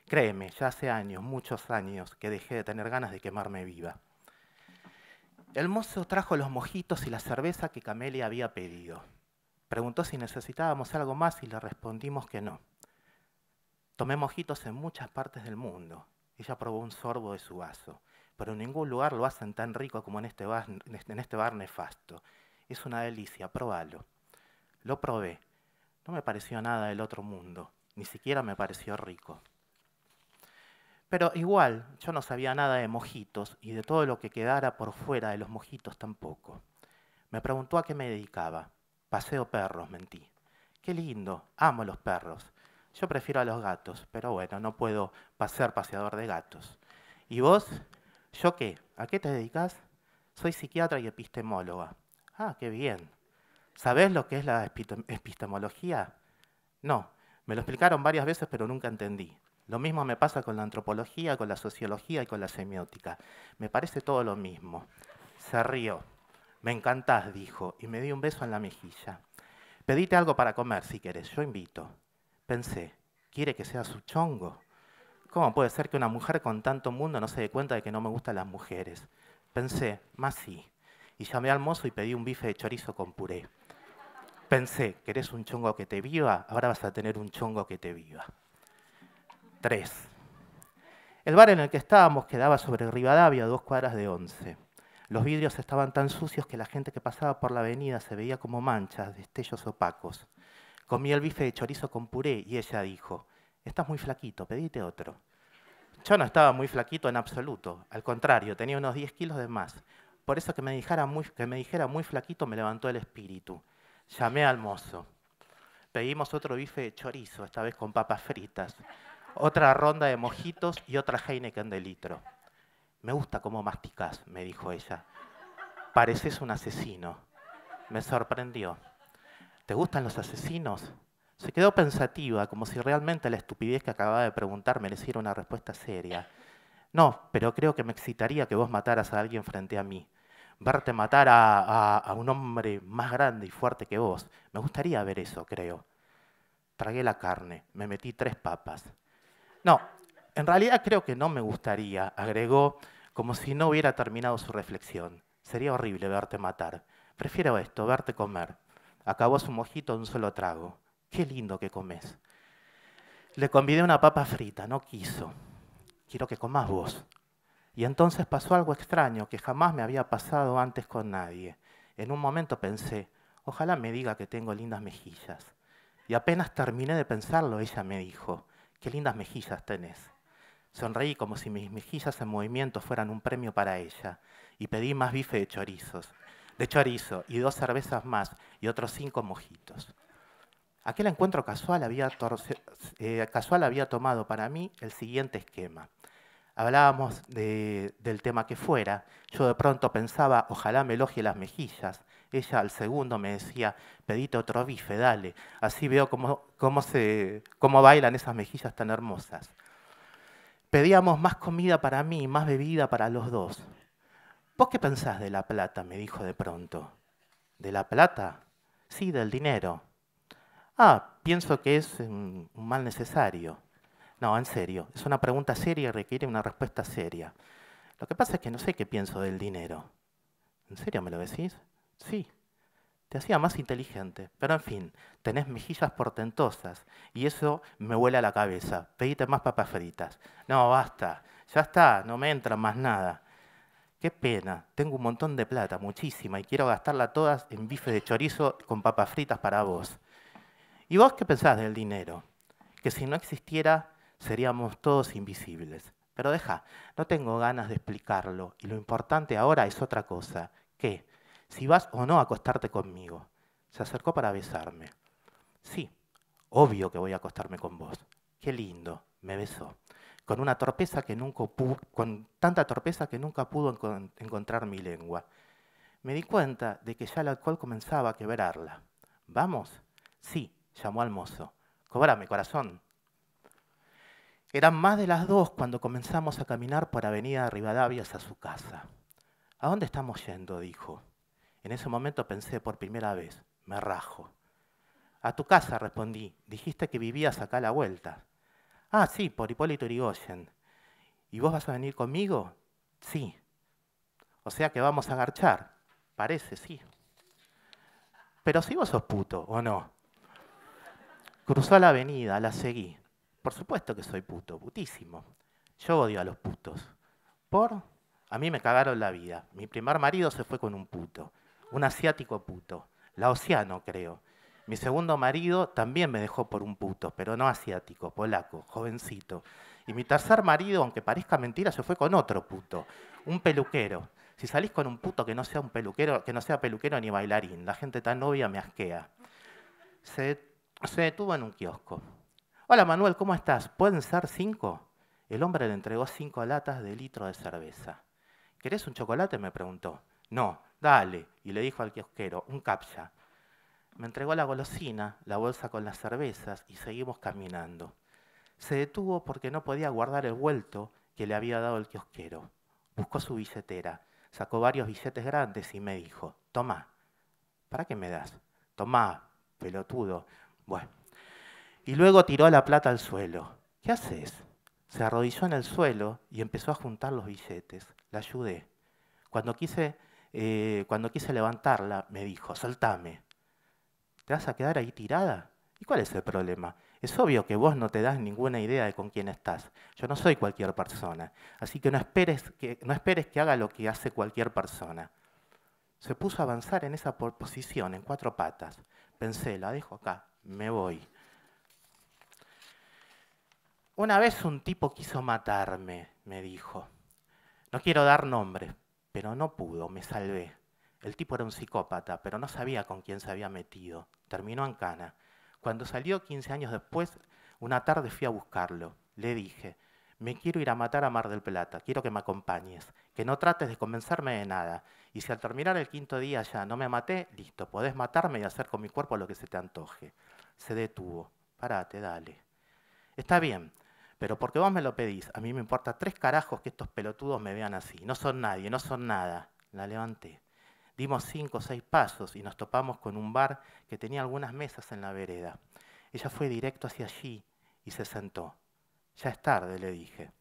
Créeme, ya hace años, muchos años, que dejé de tener ganas de quemarme viva. El mozo trajo los mojitos y la cerveza que Camelia había pedido. Preguntó si necesitábamos algo más y le respondimos que no. Tomé mojitos en muchas partes del mundo. Ella probó un sorbo de su vaso, pero en ningún lugar lo hacen tan rico como en este bar, este nefasto. Es una delicia, probalo. Lo probé. No me pareció nada del otro mundo, ni siquiera me pareció rico. Pero igual, yo no sabía nada de mojitos y de todo lo que quedara por fuera de los mojitos tampoco. Me preguntó a qué me dedicaba. Paseo perros, mentí. Qué lindo, amo los perros. Yo prefiero a los gatos, pero bueno, no puedo ser paseador de gatos. ¿Y vos? ¿Yo qué? ¿A qué te dedicas? Soy psiquiatra y epistemóloga. Ah, qué bien. ¿Sabés lo que es la epistemología? No, me lo explicaron varias veces, pero nunca entendí. Lo mismo me pasa con la antropología, con la sociología y con la semiótica. Me parece todo lo mismo. Se rió. Me encantás, dijo, y me dio un beso en la mejilla. Pedite algo para comer si querés, yo invito. Pensé, ¿quiere que sea su chongo? ¿Cómo puede ser que una mujer con tanto mundo no se dé cuenta de que no me gustan las mujeres? Pensé, más sí. Y llamé al mozo y pedí un bife de chorizo con puré. Pensé, ¿querés un chongo que te viva? Ahora vas a tener un chongo que te viva. 3. El bar en el que estábamos quedaba sobre Rivadavia, dos cuadras de once. Los vidrios estaban tan sucios que la gente que pasaba por la avenida se veía como manchas, destellos opacos. Comí el bife de chorizo con puré y ella dijo, estás muy flaquito, pedite otro. Yo no estaba muy flaquito en absoluto, al contrario, tenía unos 10 kilos de más. Por eso que me dijera muy, que me dijera muy flaquito me levantó el espíritu. Llamé al mozo. Pedimos otro bife de chorizo, esta vez con papas fritas, otra ronda de mojitos y otra Heineken de litro. Me gusta cómo masticás, me dijo ella. Pareces un asesino. Me sorprendió. ¿Te gustan los asesinos? Se quedó pensativa, como si realmente la estupidez que acababa de preguntar mereciera una respuesta seria. No, pero creo que me excitaría que vos mataras a alguien frente a mí. Verte matar a, a un hombre más grande y fuerte que vos. Me gustaría ver eso, creo. Tragué la carne, me metí tres papas. No, en realidad creo que no me gustaría, agregó, como si no hubiera terminado su reflexión. Sería horrible verte matar. Prefiero esto, verte comer. Acabó su mojito en un solo trago. Qué lindo que comes. Le convidé una papa frita, no quiso. Quiero que comas vos. Y entonces pasó algo extraño que jamás me había pasado antes con nadie. En un momento pensé, ojalá me diga que tengo lindas mejillas. Y apenas terminé de pensarlo, ella me dijo, qué lindas mejillas tenés. Sonreí como si mis mejillas en movimiento fueran un premio para ella y pedí más bife de chorizos, de chorizo y dos cervezas más y otros cinco mojitos. Aquel encuentro casual había, eh, casual había tomado para mí el siguiente esquema. Hablábamos del tema que fuera, yo de pronto pensaba, ojalá me elogie las mejillas. Ella al segundo me decía, pedite otro bife, dale, así veo cómo, cómo, se, cómo bailan esas mejillas tan hermosas. Pedíamos más comida para mí, más bebida para los dos. ¿Vos qué pensás de la plata? me dijo de pronto. ¿De la plata? Sí, del dinero. Ah, pienso que es un mal necesario. No, en serio, es una pregunta seria y requiere una respuesta seria. Lo que pasa es que no sé qué pienso del dinero. ¿En serio me lo decís? Sí te hacía más inteligente. Pero en fin, tenés mejillas portentosas y eso me huele a la cabeza. Pedite más papas fritas. No, basta, ya está, no me entra más nada. Qué pena, tengo un montón de plata, muchísima, y quiero gastarla todas en bife de chorizo con papas fritas para vos. ¿Y vos qué pensás del dinero? Que si no existiera, seríamos todos invisibles. Pero deja, no tengo ganas de explicarlo, y lo importante ahora es otra cosa. ¿Qué? Si vas o no a acostarte conmigo. Se acercó para besarme. Sí, obvio que voy a acostarme con vos. Qué lindo, me besó. Con una torpeza que nunca tanta torpeza que nunca pudo encontrar mi lengua. Me di cuenta de que ya el alcohol comenzaba a quebrarla. ¿Vamos? Sí, llamó al mozo. Cóbrame, corazón. Eran más de las dos cuando comenzamos a caminar por Avenida Rivadavia hacia su casa. ¿A dónde estamos yendo? dijo. En ese momento pensé por primera vez, me rajo. A tu casa, respondí. Dijiste que vivías acá a la vuelta. Ah, sí, por Hipólito Yrigoyen. ¿Y vos vas a venir conmigo? Sí. O sea que vamos a agarchar. Parece, sí. Pero si vos sos puto, ¿o no? Cruzó la avenida, la seguí. Por supuesto que soy puto, putísimo. Yo odio a los putos. ¿Por? A mí me cagaron la vida. Mi primer marido se fue con un puto un asiático puto, laosiano creo. Mi segundo marido también me dejó por un puto, pero no asiático, polaco, jovencito. Y mi tercer marido, aunque parezca mentira, se fue con otro puto, un peluquero. Si salís con un puto que no sea un peluquero, que no sea peluquero ni bailarín, la gente tan novia me asquea. Se, se detuvo en un kiosco. Hola Manuel, ¿cómo estás? ¿Pueden ser cinco? El hombre le entregó cinco latas de litro de cerveza. ¿Querés un chocolate? me preguntó. No, dale, y le dijo al kiosquero, un captcha. Me entregó la golosina, la bolsa con las cervezas, y seguimos caminando. Se detuvo porque no podía guardar el vuelto que le había dado el kiosquero. Buscó su billetera, sacó varios billetes grandes y me dijo, toma, ¿para qué me das? Tomá, pelotudo. Bueno. Y luego tiró la plata al suelo. ¿Qué haces? Se arrodilló en el suelo y empezó a juntar los billetes. La ayudé. Cuando quise eh, cuando quise levantarla, me dijo, soltame. ¿Te vas a quedar ahí tirada? ¿Y cuál es el problema? Es obvio que vos no te das ninguna idea de con quién estás. Yo no soy cualquier persona. Así que no esperes que, no esperes que haga lo que hace cualquier persona. Se puso a avanzar en esa posición, en cuatro patas. Pensé, la dejo acá, me voy. Una vez un tipo quiso matarme, me dijo. No quiero dar nombre, pero no pudo, me salvé. El tipo era un psicópata, pero no sabía con quién se había metido. Terminó en cana. Cuando salió 15 años después, una tarde fui a buscarlo. Le dije, me quiero ir a matar a Mar del Plata, quiero que me acompañes, que no trates de convencerme de nada. Y si al terminar el quinto día ya no me maté, listo, podés matarme y hacer con mi cuerpo lo que se te antoje. Se detuvo. Parate, dale. Está bien, pero porque vos me lo pedís, a mí me importa tres carajos que estos pelotudos me vean así. No son nadie, no son nada. La levanté. Dimos cinco o seis pasos y nos topamos con un bar que tenía algunas mesas en la vereda. Ella fue directo hacia allí y se sentó. Ya es tarde, le dije.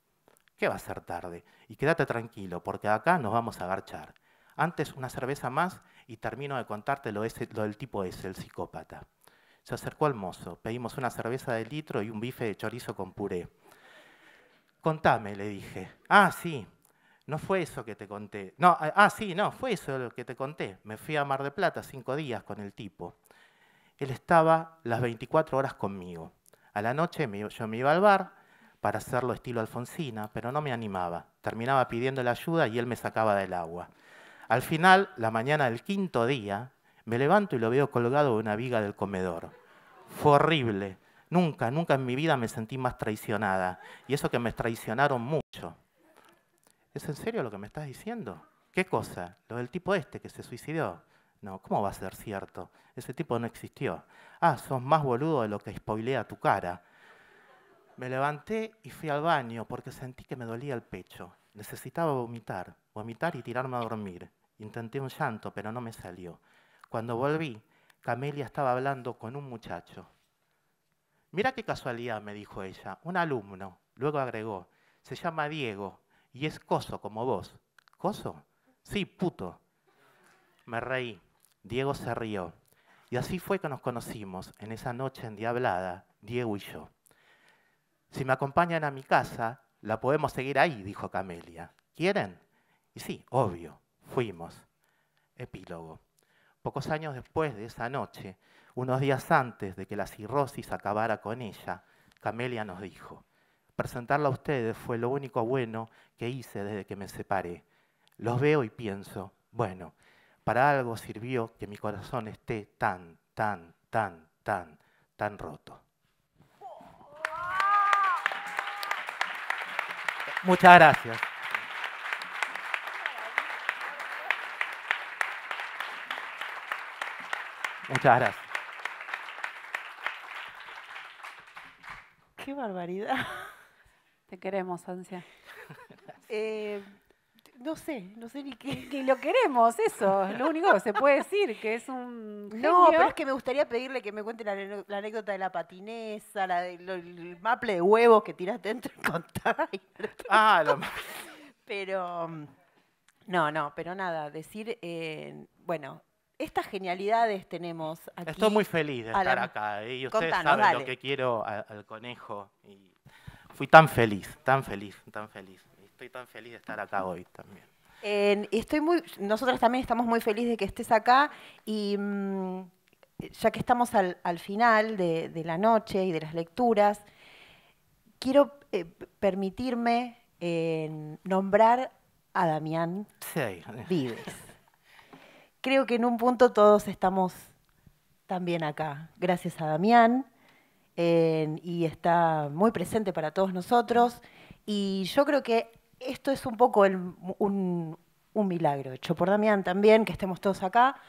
¿Qué va a ser tarde? Y quédate tranquilo, porque acá nos vamos a agarchar. Antes una cerveza más y termino de contarte lo, ese, lo del tipo ese, el psicópata. Se acercó al mozo, pedimos una cerveza de litro y un bife de chorizo con puré. Contame, le dije. Ah, sí, no fue eso que te conté. No, ah, ah, sí, no, fue eso lo que te conté. Me fui a Mar de Plata cinco días con el tipo. Él estaba las 24 horas conmigo. A la noche yo me iba al bar para hacerlo estilo Alfonsina, pero no me animaba. Terminaba pidiéndole ayuda y él me sacaba del agua. Al final, la mañana del quinto día, me levanto y lo veo colgado de una viga del comedor. Fue horrible. Nunca, nunca en mi vida me sentí más traicionada. Y eso que me traicionaron mucho. ¿Es en serio lo que me estás diciendo? ¿Qué cosa? Lo del tipo este que se suicidó. No, ¿cómo va a ser cierto? Ese tipo no existió. Ah, sos más boludo de lo que spoilea tu cara. Me levanté y fui al baño porque sentí que me dolía el pecho. Necesitaba vomitar, vomitar y tirarme a dormir. Intenté un llanto, pero no me salió. Cuando volví, Camelia estaba hablando con un muchacho. Mira qué casualidad, me dijo ella, un alumno. Luego agregó, se llama Diego, y es coso como vos. ¿Coso? Sí, puto. Me reí. Diego se rió. Y así fue que nos conocimos en esa noche endiablada, Diego y yo. Si me acompañan a mi casa, la podemos seguir ahí, dijo Camelia. ¿Quieren? Y sí, obvio, fuimos. Epílogo. Pocos años después de esa noche, unos días antes de que la cirrosis acabara con ella, Camelia nos dijo, Presentarla a ustedes fue lo único bueno que hice desde que me separé. Los veo y pienso, bueno, para algo sirvió que mi corazón esté tan, tan, tan, tan, tan roto. Muchas gracias. Muchas gracias. Qué barbaridad. Te queremos, Ansia. *laughs* Eh, no sé, no sé ni qué. Que lo queremos, eso, es lo único que se puede decir, que es un. No, pero es que me gustaría pedirle que me cuente la, la anécdota de la patinesa, la del maple de huevos que tiraste dentro y contá. Ah, lo *laughs* Pero. No, no, pero nada, decir. Eh, bueno, estas genialidades tenemos aquí. Estoy muy feliz de estar acá. ¿eh? Y ustedes saben lo que quiero al conejo. Y Fui tan feliz, tan feliz, tan feliz. Estoy tan feliz de estar acá hoy también. estoy muy, nosotros también estamos muy felices de que estés acá y mm, ya que estamos al, final de, la noche y de las lecturas, quiero eh, permitirme eh, nombrar a Damián Vives. Creo que en un punto todos estamos también acá, gracias a Damián y está muy presente para todos nosotros. Y yo creo que esto es un poco un, milagro hecho por Damián también, que estemos todos acá.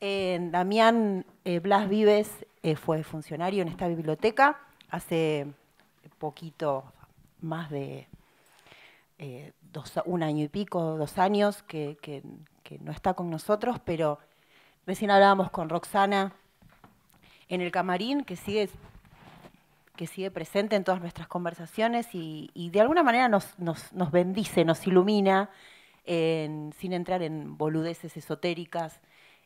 Damián eh, Blas Vives eh, fue funcionario en esta biblioteca hace poquito, más de eh, un año y pico, dos años, que no está con nosotros, pero recién hablábamos con Roxana en el camarín, que sigue que sigue presente en todas nuestras conversaciones y, de alguna manera nos, bendice, nos ilumina, sin entrar en boludeces esotéricas,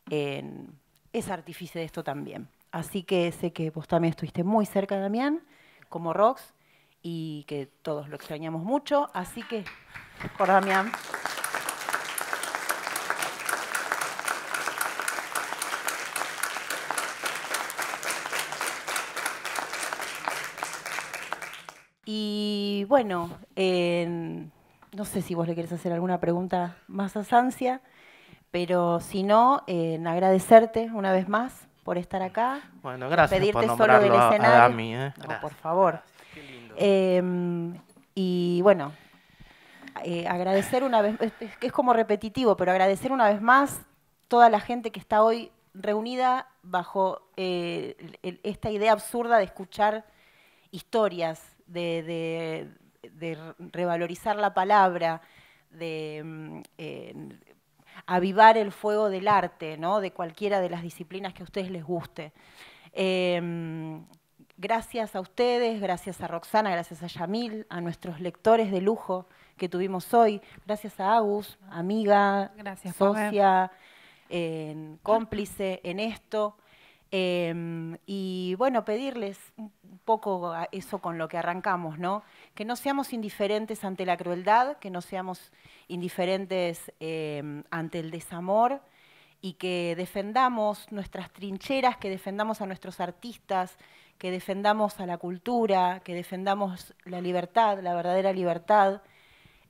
es artífice de esto también. Así que sé que vos también estuviste muy cerca, Damián, como Rox, y que todos lo extrañamos mucho. Así que, por Damián. Y bueno, eh, no sé si vos le querés hacer alguna pregunta más a Sancia, pero si no, eh, en agradecerte una vez más por estar acá. Bueno, gracias pedirte por solo del nombrarlo a- a escenario. Dami, ¿eh? No, por favor. Eh, y bueno, eh, agradecer una vez, es, es que es como repetitivo, pero agradecer una vez más toda la gente que está hoy reunida bajo eh, el- esta idea absurda de escuchar historias, de, de- de revalorizar la palabra, de mm, eh, avivar el fuego del arte, ¿no? de cualquiera de las disciplinas que a ustedes les guste. Eh, gracias a ustedes, gracias a Roxana, gracias a Yamil, a nuestros lectores de lujo que tuvimos hoy, gracias a Agus, amiga, Gracias, socia, eh, cómplice en esto. Eh, y bueno, pedirles un poco eso con lo que arrancamos, ¿no? Que no seamos indiferentes ante la crueldad, que no seamos indiferentes eh, ante el desamor y que defendamos nuestras trincheras, que defendamos a nuestros artistas, que defendamos a la cultura, que defendamos la libertad, la verdadera libertad.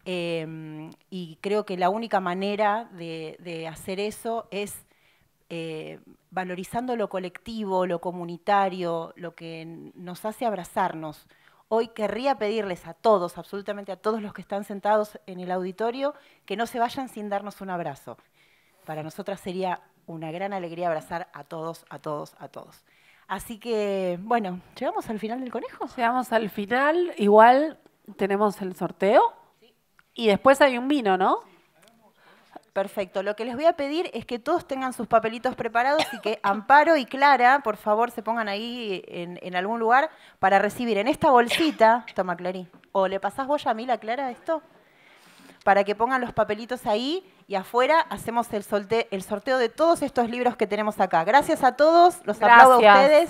Eh, y creo que la única manera de, de hacer eso es eh, valorizando lo colectivo, lo comunitario, lo que nos hace abrazarnos. Hoy querría pedirles a todos, absolutamente a todos los que están sentados en el auditorio, que no se vayan sin darnos un abrazo. Para nosotras sería una gran alegría abrazar a todos, a todos, a todos. Así que, bueno, ¿llegamos al final del conejo? Llegamos al final, igual tenemos el sorteo y después hay un vino, ¿no? Perfecto. Lo que les voy a pedir es que todos tengan sus papelitos preparados y que *coughs* Amparo y Clara, por favor, se pongan ahí en, en algún lugar para recibir en esta bolsita. Toma, Clarí. O le pasás vos, Yamila, Clara, esto. Para que pongan los papelitos ahí y afuera hacemos el, solte- el sorteo de todos estos libros que tenemos acá. Gracias a todos. Los aplaudo a Gracias. ustedes.